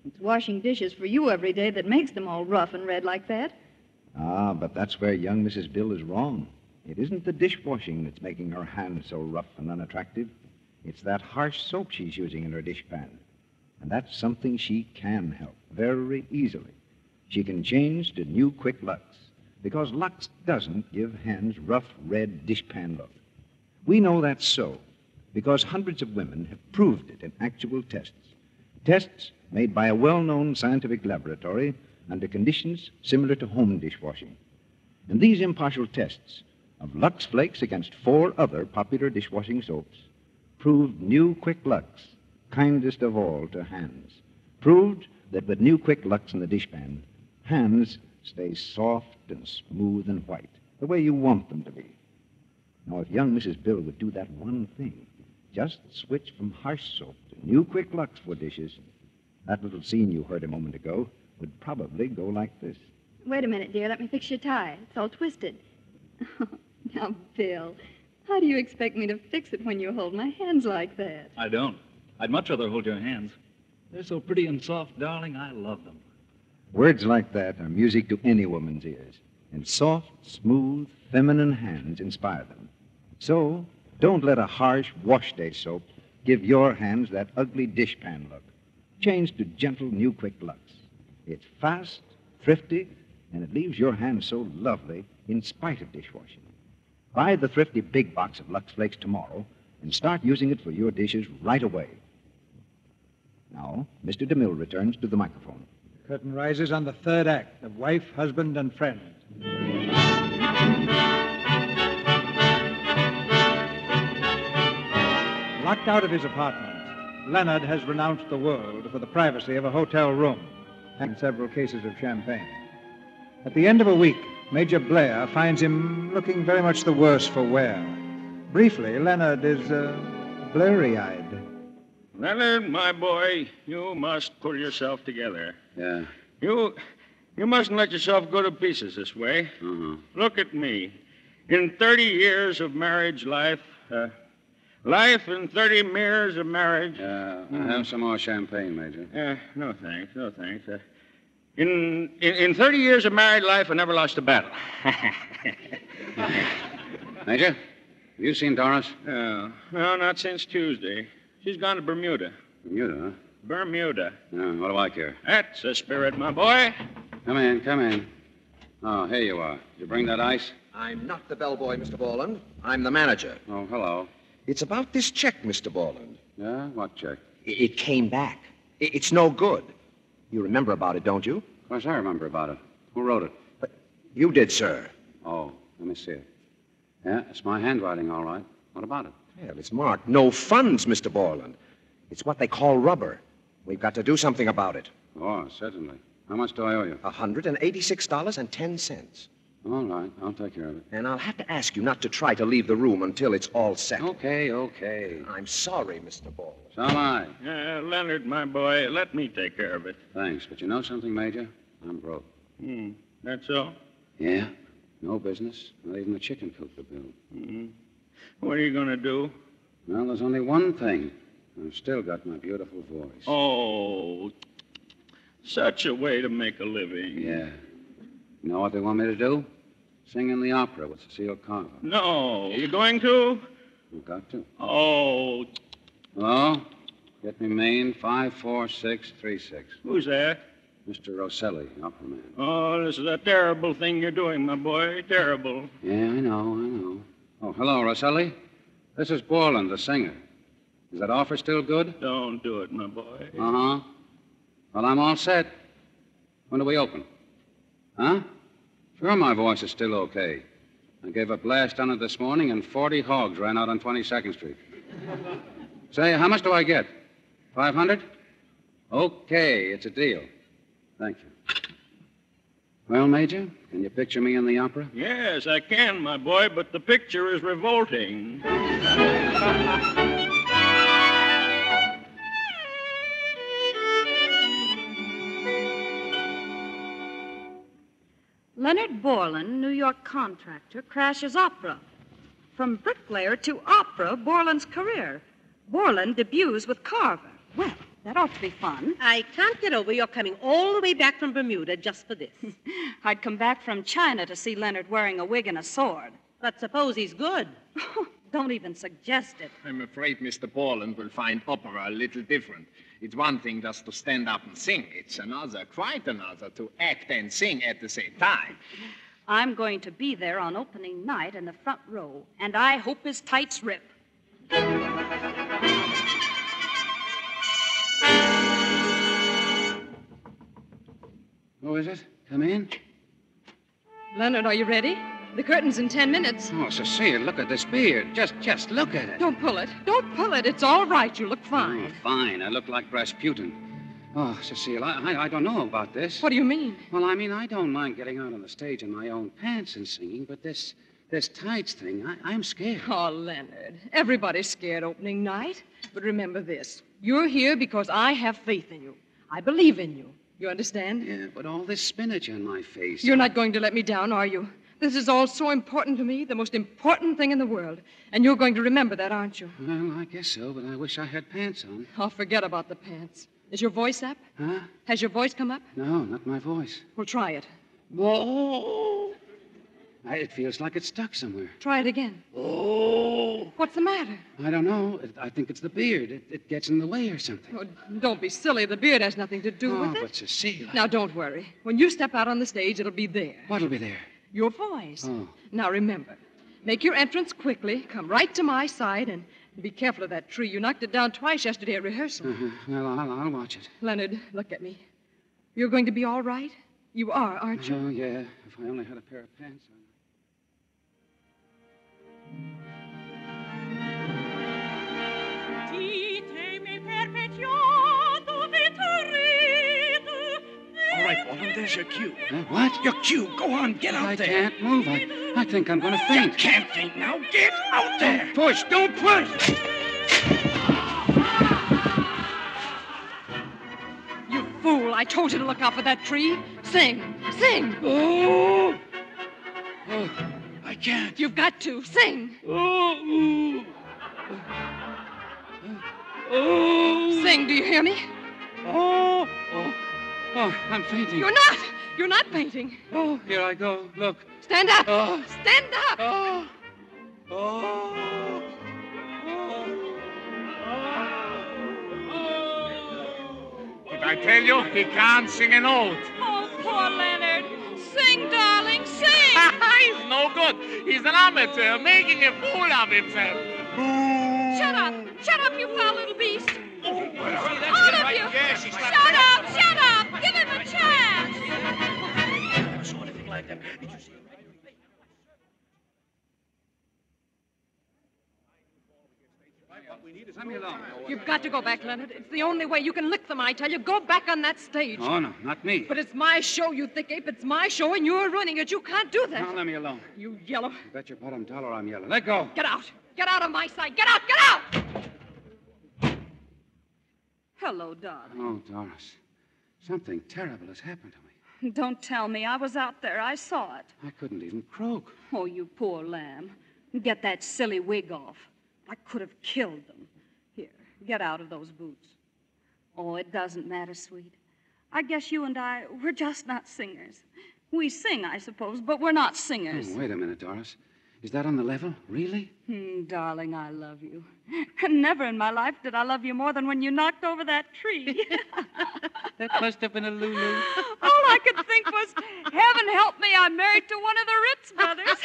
It's washing dishes for you every day that makes them all rough and red like that. Ah, but that's where young Mrs. Bill is wrong. It isn't the dishwashing that's making her hands so rough and unattractive. It's that harsh soap she's using in her dishpan. And that's something she can help very easily. She can change to new Quick Lux because Lux doesn't give hands rough, red dishpan look. We know that's so because hundreds of women have proved it in actual tests. Tests made by a well known scientific laboratory under conditions similar to home dishwashing. And these impartial tests of Lux Flakes against four other popular dishwashing soaps proved new Quick Lux, kindest of all to hands. Proved that with new Quick Lux in the dishpan, hands stay soft and smooth and white, the way you want them to be. Now, if young Mrs. Bill would do that one thing, just switch from harsh soap new Quick Lux for dishes, that little scene you heard a moment ago would probably go like this. Wait a minute, dear. Let me fix your tie. It's all twisted. <laughs> now, Bill, how do you expect me to fix it when you hold my hands like that? I don't. I'd much rather hold your hands. They're so pretty and soft, darling. I love them. Words like that are music to any woman's ears, and soft, smooth, feminine hands inspire them. So, don't let a harsh wash day soap give your hands that ugly dishpan look. Change to gentle new Quick Lux. It's fast, thrifty, and it leaves your hands so lovely in spite of dishwashing. Buy the thrifty big box of Lux Flakes tomorrow and start using it for your dishes right away. Now, Mr. DeMille returns to the microphone. Curtain rises on the third act of Wife, Husband, and Friend. Locked out of his apartment, Leonard has renounced the world for the privacy of a hotel room and several cases of champagne. At the end of a week, Major Blair finds him looking very much the worse for wear. Briefly, Leonard is uh, blurry eyed. Leonard, my boy, you must pull yourself together. Yeah. You you mustn't let yourself go to pieces this way. Uh-huh. Look at me. In 30 years of marriage life, uh, life and 30 years of marriage. Uh, Mhm. Have some more champagne, Major. Uh, no thanks, no thanks. Uh, in, in in 30 years of married life, I never lost a battle. <laughs> Major, have you seen Doris? No, no, not since Tuesday. She's gone to Bermuda. Bermuda, huh? Bermuda. No, what do I care? That's the spirit, my boy. Come in, come in. Oh, here you are. Did you bring that ice? I'm not the bellboy, Mr. Borland. I'm the manager. Oh, hello. It's about this check, Mr. Borland. Yeah? What check? It, came back. It's no good. You remember about it, don't you? Of course I remember about it. Who wrote it? But you did, sir. Oh, let me see it. Yeah, it's my handwriting, all right. What about it? Well, it's marked no funds, Mr. Borland. It's what they call rubber. We've got to do something about it. Oh, certainly. How much do I owe you? $186.10. All right, I'll take care of it. And I'll have to ask you not to try to leave the room until it's all set. Okay, okay. I'm sorry, Mr. Ball. So am I. Uh, Leonard, my boy, let me take care of it. Thanks, but you know something, Major? I'm broke. Hmm, that's all? Yeah? No business, not even a chicken coop to build. hmm What are you going to do? Well, there's only one thing. I've still got my beautiful voice. Oh, such a way to make a living. Yeah. You know what they want me to do? Sing in the opera with Cecile Carver. No, you going to? You've got to. Oh, Hello? Get me Maine 54636. who's that? Mr. Rosselli, opera man. Oh, this is a terrible thing you're doing, my boy. Terrible. Yeah, I know, I know. Oh, hello, Rosselli. This is Borland, the singer. Is that offer still good? Don't do it, my boy. Uh huh. Well, I'm all set. When do we open? Huh? Sure, my voice is still okay. I gave a blast on it this morning, and 40 hogs ran out on 22nd Street. <laughs> Say, how much do I get? 500? Okay, it's a deal. Thank you. Well, Major, can you picture me in the opera? Yes, I can, my boy, but the picture is revolting. <laughs> Leonard Borland, New York contractor, crashes opera. From bricklayer to opera, Borland's career. Borland debuts with Carver. Well, that ought to be fun. I can't get over your coming all the way back from Bermuda just for this. <laughs> I'd come back from China to see Leonard wearing a wig and a sword. But suppose he's good. <laughs> Don't even suggest it. I'm afraid Mr. Borland will find opera a little different. It's one thing just to stand up and sing. It's another, quite another, to act and sing at the same time. I'm going to be there on opening night in the front row, and I hope his tights rip. Who is it? Come in. Leonard, are you ready? The curtain's in ten minutes. Oh, Cecile, look at this beard. Just, just look at it. Don't pull it. Don't pull it. It's all right. You look fine. Oh, fine. I look like Rasputin. Oh, Cecile, I, I, I don't know about this. What do you mean? Well, I mean, I don't mind getting out on the stage in my own pants and singing, but this, this tights thing, I, I'm scared. Oh, Leonard. Everybody's scared opening night. But remember this you're here because I have faith in you. I believe in you. You understand? Yeah, but all this spinach on my face. You're not going to let me down, are you? This is all so important to me, the most important thing in the world. And you're going to remember that, aren't you? Well, I guess so, but I wish I had pants on. Oh, forget about the pants. Is your voice up? Huh? Has your voice come up? No, not my voice. Well, try it. I, it feels like it's stuck somewhere. Try it again. Oh! What's the matter? I don't know. I think it's the beard. It, it gets in the way or something. Oh, don't be silly. The beard has nothing to do oh, with it. but Cecile. Now, don't worry. When you step out on the stage, it'll be there. What'll be there? Your voice. Oh. Now, remember, make your entrance quickly, come right to my side, and be careful of that tree. You knocked it down twice yesterday at rehearsal. Uh-huh. Well, I'll, I'll watch it. Leonard, look at me. You're going to be all right? You are, aren't you? Oh, yeah. If I only had a pair of pants on. All right, Waldo, there's your cue. Uh, what? Your cue. Go on, get out I there. I can't move. I, I think I'm going to faint. You can't faint now. Get out there. Push. Don't push. You fool. I told you to look out for that tree. Sing, sing. Oh, oh I can't. You've got to sing. Oh, oh. Sing, do you hear me? Oh, oh, oh, I'm fainting. You're not. You're not fainting. Oh, here I go. Look. Stand up. Oh. Stand up. Oh. Oh. But I tell you, he can't sing a note. Oh, poor Leonard. Sing, darling, sing. <laughs> He's no good. He's an amateur, making a fool of himself. Shut up. Shut up, you foul little beast. Oh, All All of you. Shut up. Shut up. Saw anything like that. Did you see? Let me alone. You've got to go back, Leonard. It's the only way. You can lick them, I tell you. Go back on that stage. Oh, no, not me. But it's my show, you thick ape. It's my show, and you're ruining it. You can't do that. Now let me alone. You yellow. Bet your bottom dollar I'm yellow. Let go. Get out. Get out of my sight. Get out. Get out. Hello, Doris. Oh, Doris. Something terrible has happened to me. <laughs> Don't tell me. I was out there. I saw it. I couldn't even croak. Oh, you poor lamb. Get that silly wig off. I could have killed them. Here, get out of those boots. Oh, it doesn't matter, sweet. I guess you and I, we're just not singers. We sing, I suppose, but we're not singers. Oh, wait a minute, Doris. Is that on the level? Really? Hmm, darling, I love you. And <laughs> never in my life did I love you more than when you knocked over that tree. <laughs> That must have been a Lulu. All I could think was, heaven help me, I'm married to one of the Ritz brothers.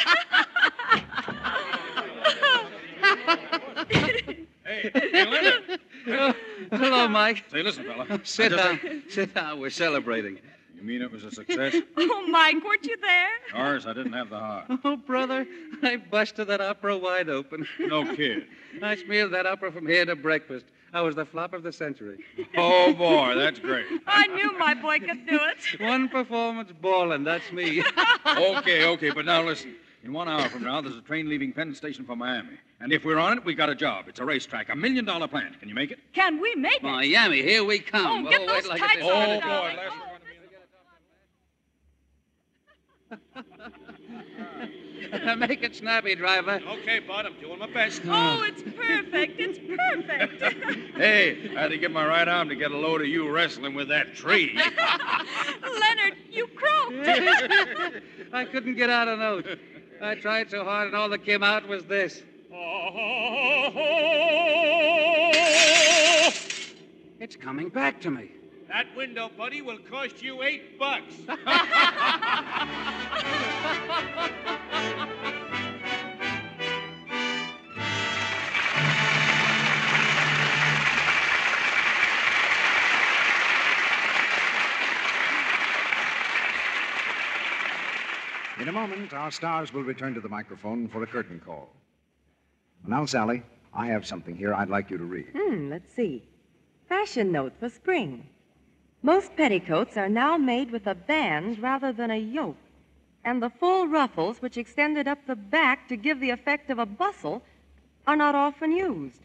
Hey, Leonard. Oh, hello, Mike. Say, listen, fella. <laughs> Sit I just- down. Sit down. We're celebrating. You mean it was a success? oh, Mike, weren't you there? Ours, I didn't have the heart. Oh, brother, I busted that opera wide open. No kid. I smeared that opera from here to breakfast. I was the flop of the century. <laughs> Oh, boy, that's great. I knew my boy could do it. One performance ballin', that's me. <laughs> Okay, okay, but now listen. In one hour from now, there's a train leaving Penn Station for Miami. And if we're on it, we've got a job. It's a racetrack, a million dollar plant. Can you make it? Can we make it? Miami, here we come. Oh, get oh, wait those till I tights this. on, Oh, darling. boy, last <laughs> Make it snappy, driver. Okay, Bud, I'm doing my best. <laughs> Oh, it's perfect. It's perfect. <laughs> Hey, I had to give my right arm to get a load of you wrestling with that tree. Leonard, you croaked. I couldn't get out a note. I tried so hard, and all that came out was this. It's coming back to me. That window, buddy, will cost you eight bucks. <laughs> In a moment, our stars will return to the microphone for a curtain call. Now, Sally, I have something here I'd like you to read. Hmm, let's see. Fashion note for spring. Most petticoats are now made with a band rather than a yoke, and the full ruffles, which extended up the back to give the effect of a bustle, are not often used.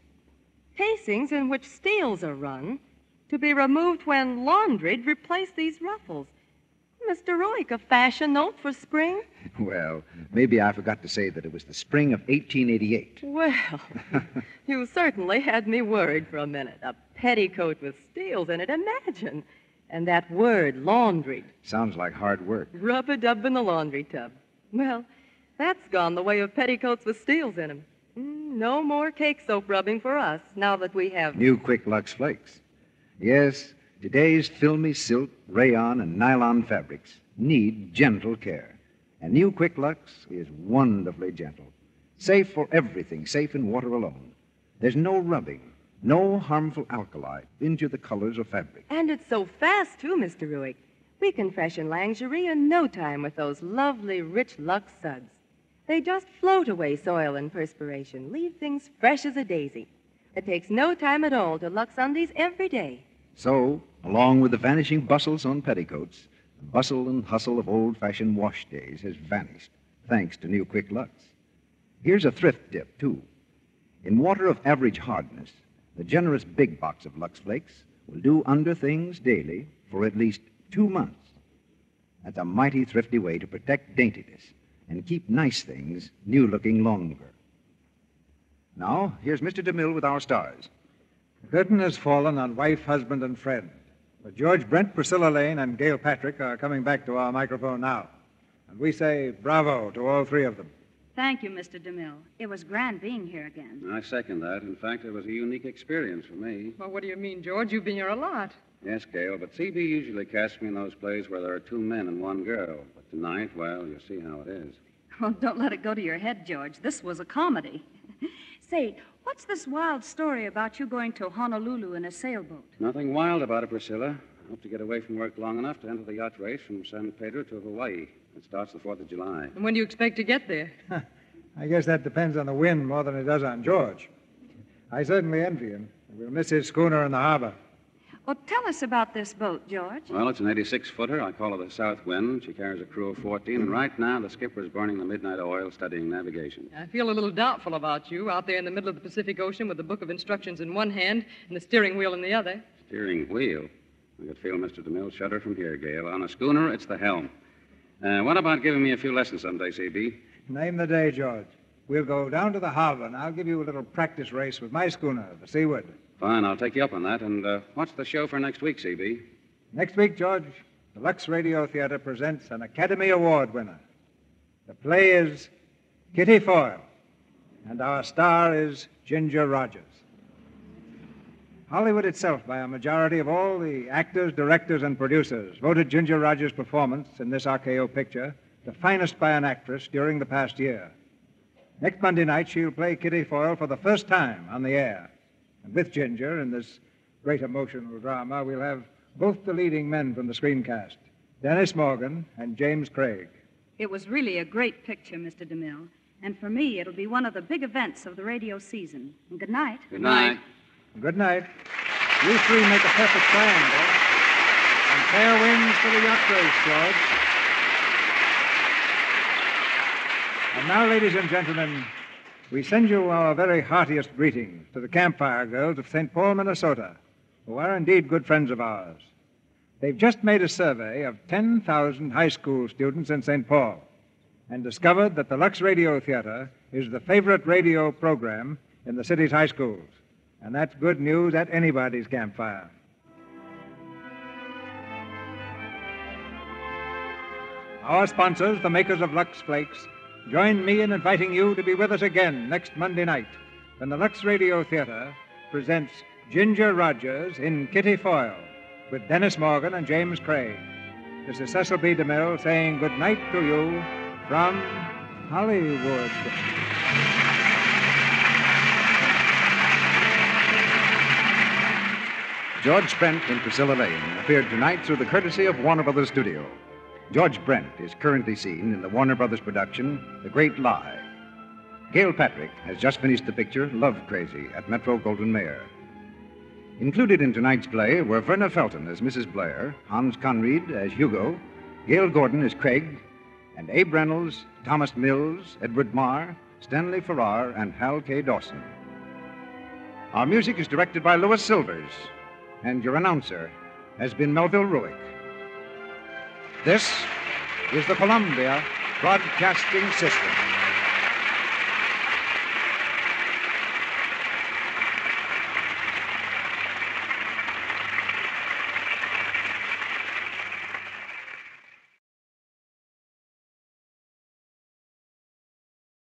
Casings in which steels are run, to be removed when laundried, replace these ruffles. Mr. Ruick, a fashion note for spring? Well, maybe I forgot to say that it was the spring of 1888. Well, <laughs> you certainly had me worried for a minute. A petticoat with steels in it, imagine. And that word, laundry. Sounds like hard work. Rub a dub in the laundry tub. Well, that's gone the way of petticoats with steels in 'em. Mm, no more cake soap rubbing for us now that we have. New Quick Lux Flakes. Yes, today's filmy silk, rayon, and nylon fabrics need gentle care. And New Quick Lux is wonderfully gentle. Safe for everything, safe in water alone. There's no rubbing, no harmful alkali into the colors of fabric. And it's so fast, too, Mr. Ruick. We can freshen lingerie in no time with those lovely, rich Lux suds. They just float away soil and perspiration, leave things fresh as a daisy. It takes no time at all to Lux undies every day. So, along with the vanishing bustles on petticoats, the bustle and hustle of old fashioned wash days has vanished, thanks to New Quick Lux. Here's a thrift tip, too. In water of average hardness, the generous big box of Lux Flakes will do under things daily for at least two months. That's a mighty thrifty way to protect daintiness and keep nice things new looking longer. Now, here's Mr. DeMille with our stars. The curtain has fallen on wife, husband, and friend. But George Brent, Priscilla Lane, and Gail Patrick are coming back to our microphone now. And we say bravo to all three of them. Thank you, Mr. DeMille. It was grand being here again. I second that. In fact, it was a unique experience for me. Well, what do you mean, George? You've been here a lot. Yes, Gail, but CB usually casts me in those plays where there are two men and one girl. But tonight, well, you see how it is. Well, don't let it go to your head, George. This was a comedy. <laughs> Say, what's this wild story about you going to Honolulu in a sailboat? Nothing wild about it, Priscilla. I hope to get away from work long enough to enter the yacht race from San Pedro to Hawaii. It starts the 4th of July. And when do you expect to get there? <laughs> I guess that depends on the wind more than it does on George. I certainly envy him. We'll miss his schooner in the harbor. Well, tell us about this boat, George. Well, it's an 86 footer. I call her the South Wind. She carries a crew of 14, and right now the skipper is burning the midnight oil studying navigation. I feel a little doubtful about you out there in the middle of the Pacific Ocean with the book of instructions in one hand and the steering wheel in the other. Steering wheel. I could feel Mr. DeMille shudder from here, Gail. On a schooner, it's the helm. Uh, what about giving me a few lessons someday, CB? Name the day, George. We'll go down to the harbor, and I'll give you a little practice race with my schooner, the Seaward. Fine, I'll take you up on that. And uh, what's the show for next week, CB? Next week, George, the Lux Radio Theater presents an Academy Award winner. The play is Kitty Foyle, and our star is Ginger Rogers. Hollywood itself, by a majority of all the actors, directors, and producers, voted Ginger Rogers' performance in this RKO picture the finest by an actress during the past year. Next Monday night, she'll play Kitty Foyle for the first time on the air. And with Ginger in this great emotional drama, we'll have both the leading men from the screencast Dennis Morgan and James Craig. It was really a great picture, Mr. DeMille. And for me, it'll be one of the big events of the radio season. And good night. Good night. Good night. You three make a perfect triangle. And fair winds for the yacht race, George. And now, ladies and gentlemen, we send you our very heartiest greetings to the Campfire Girls of St. Paul, Minnesota, who are indeed good friends of ours. They've just made a survey of 10,000 high school students in St. Paul and discovered that the Lux Radio Theater is the favorite radio program in the city's high schools. And that's good news at anybody's campfire. Our sponsors, the makers of Lux Flakes, join me in inviting you to be with us again next Monday night when the Lux Radio Theater presents Ginger Rogers in Kitty Foyle with Dennis Morgan and James Craig. This is Cecil B. DeMille saying good night to you from Hollywood. George Brent and Priscilla Lane appeared tonight through the courtesy of Warner Brothers Studio. George Brent is currently seen in the Warner Brothers production, The Great Lie. Gail Patrick has just finished the picture, Love Crazy, at Metro Goldwyn Mayer. Included in tonight's play were Verna Felton as Mrs. Blair, Hans Conried as Hugo, Gale Gordon as Craig, and Abe Reynolds, Thomas Mills, Edward Marr, Stanley Farrar, and Hal K. Dawson. Our music is directed by Louis Silvers, and your announcer has been Melville Ruick. This is the Columbia Broadcasting System.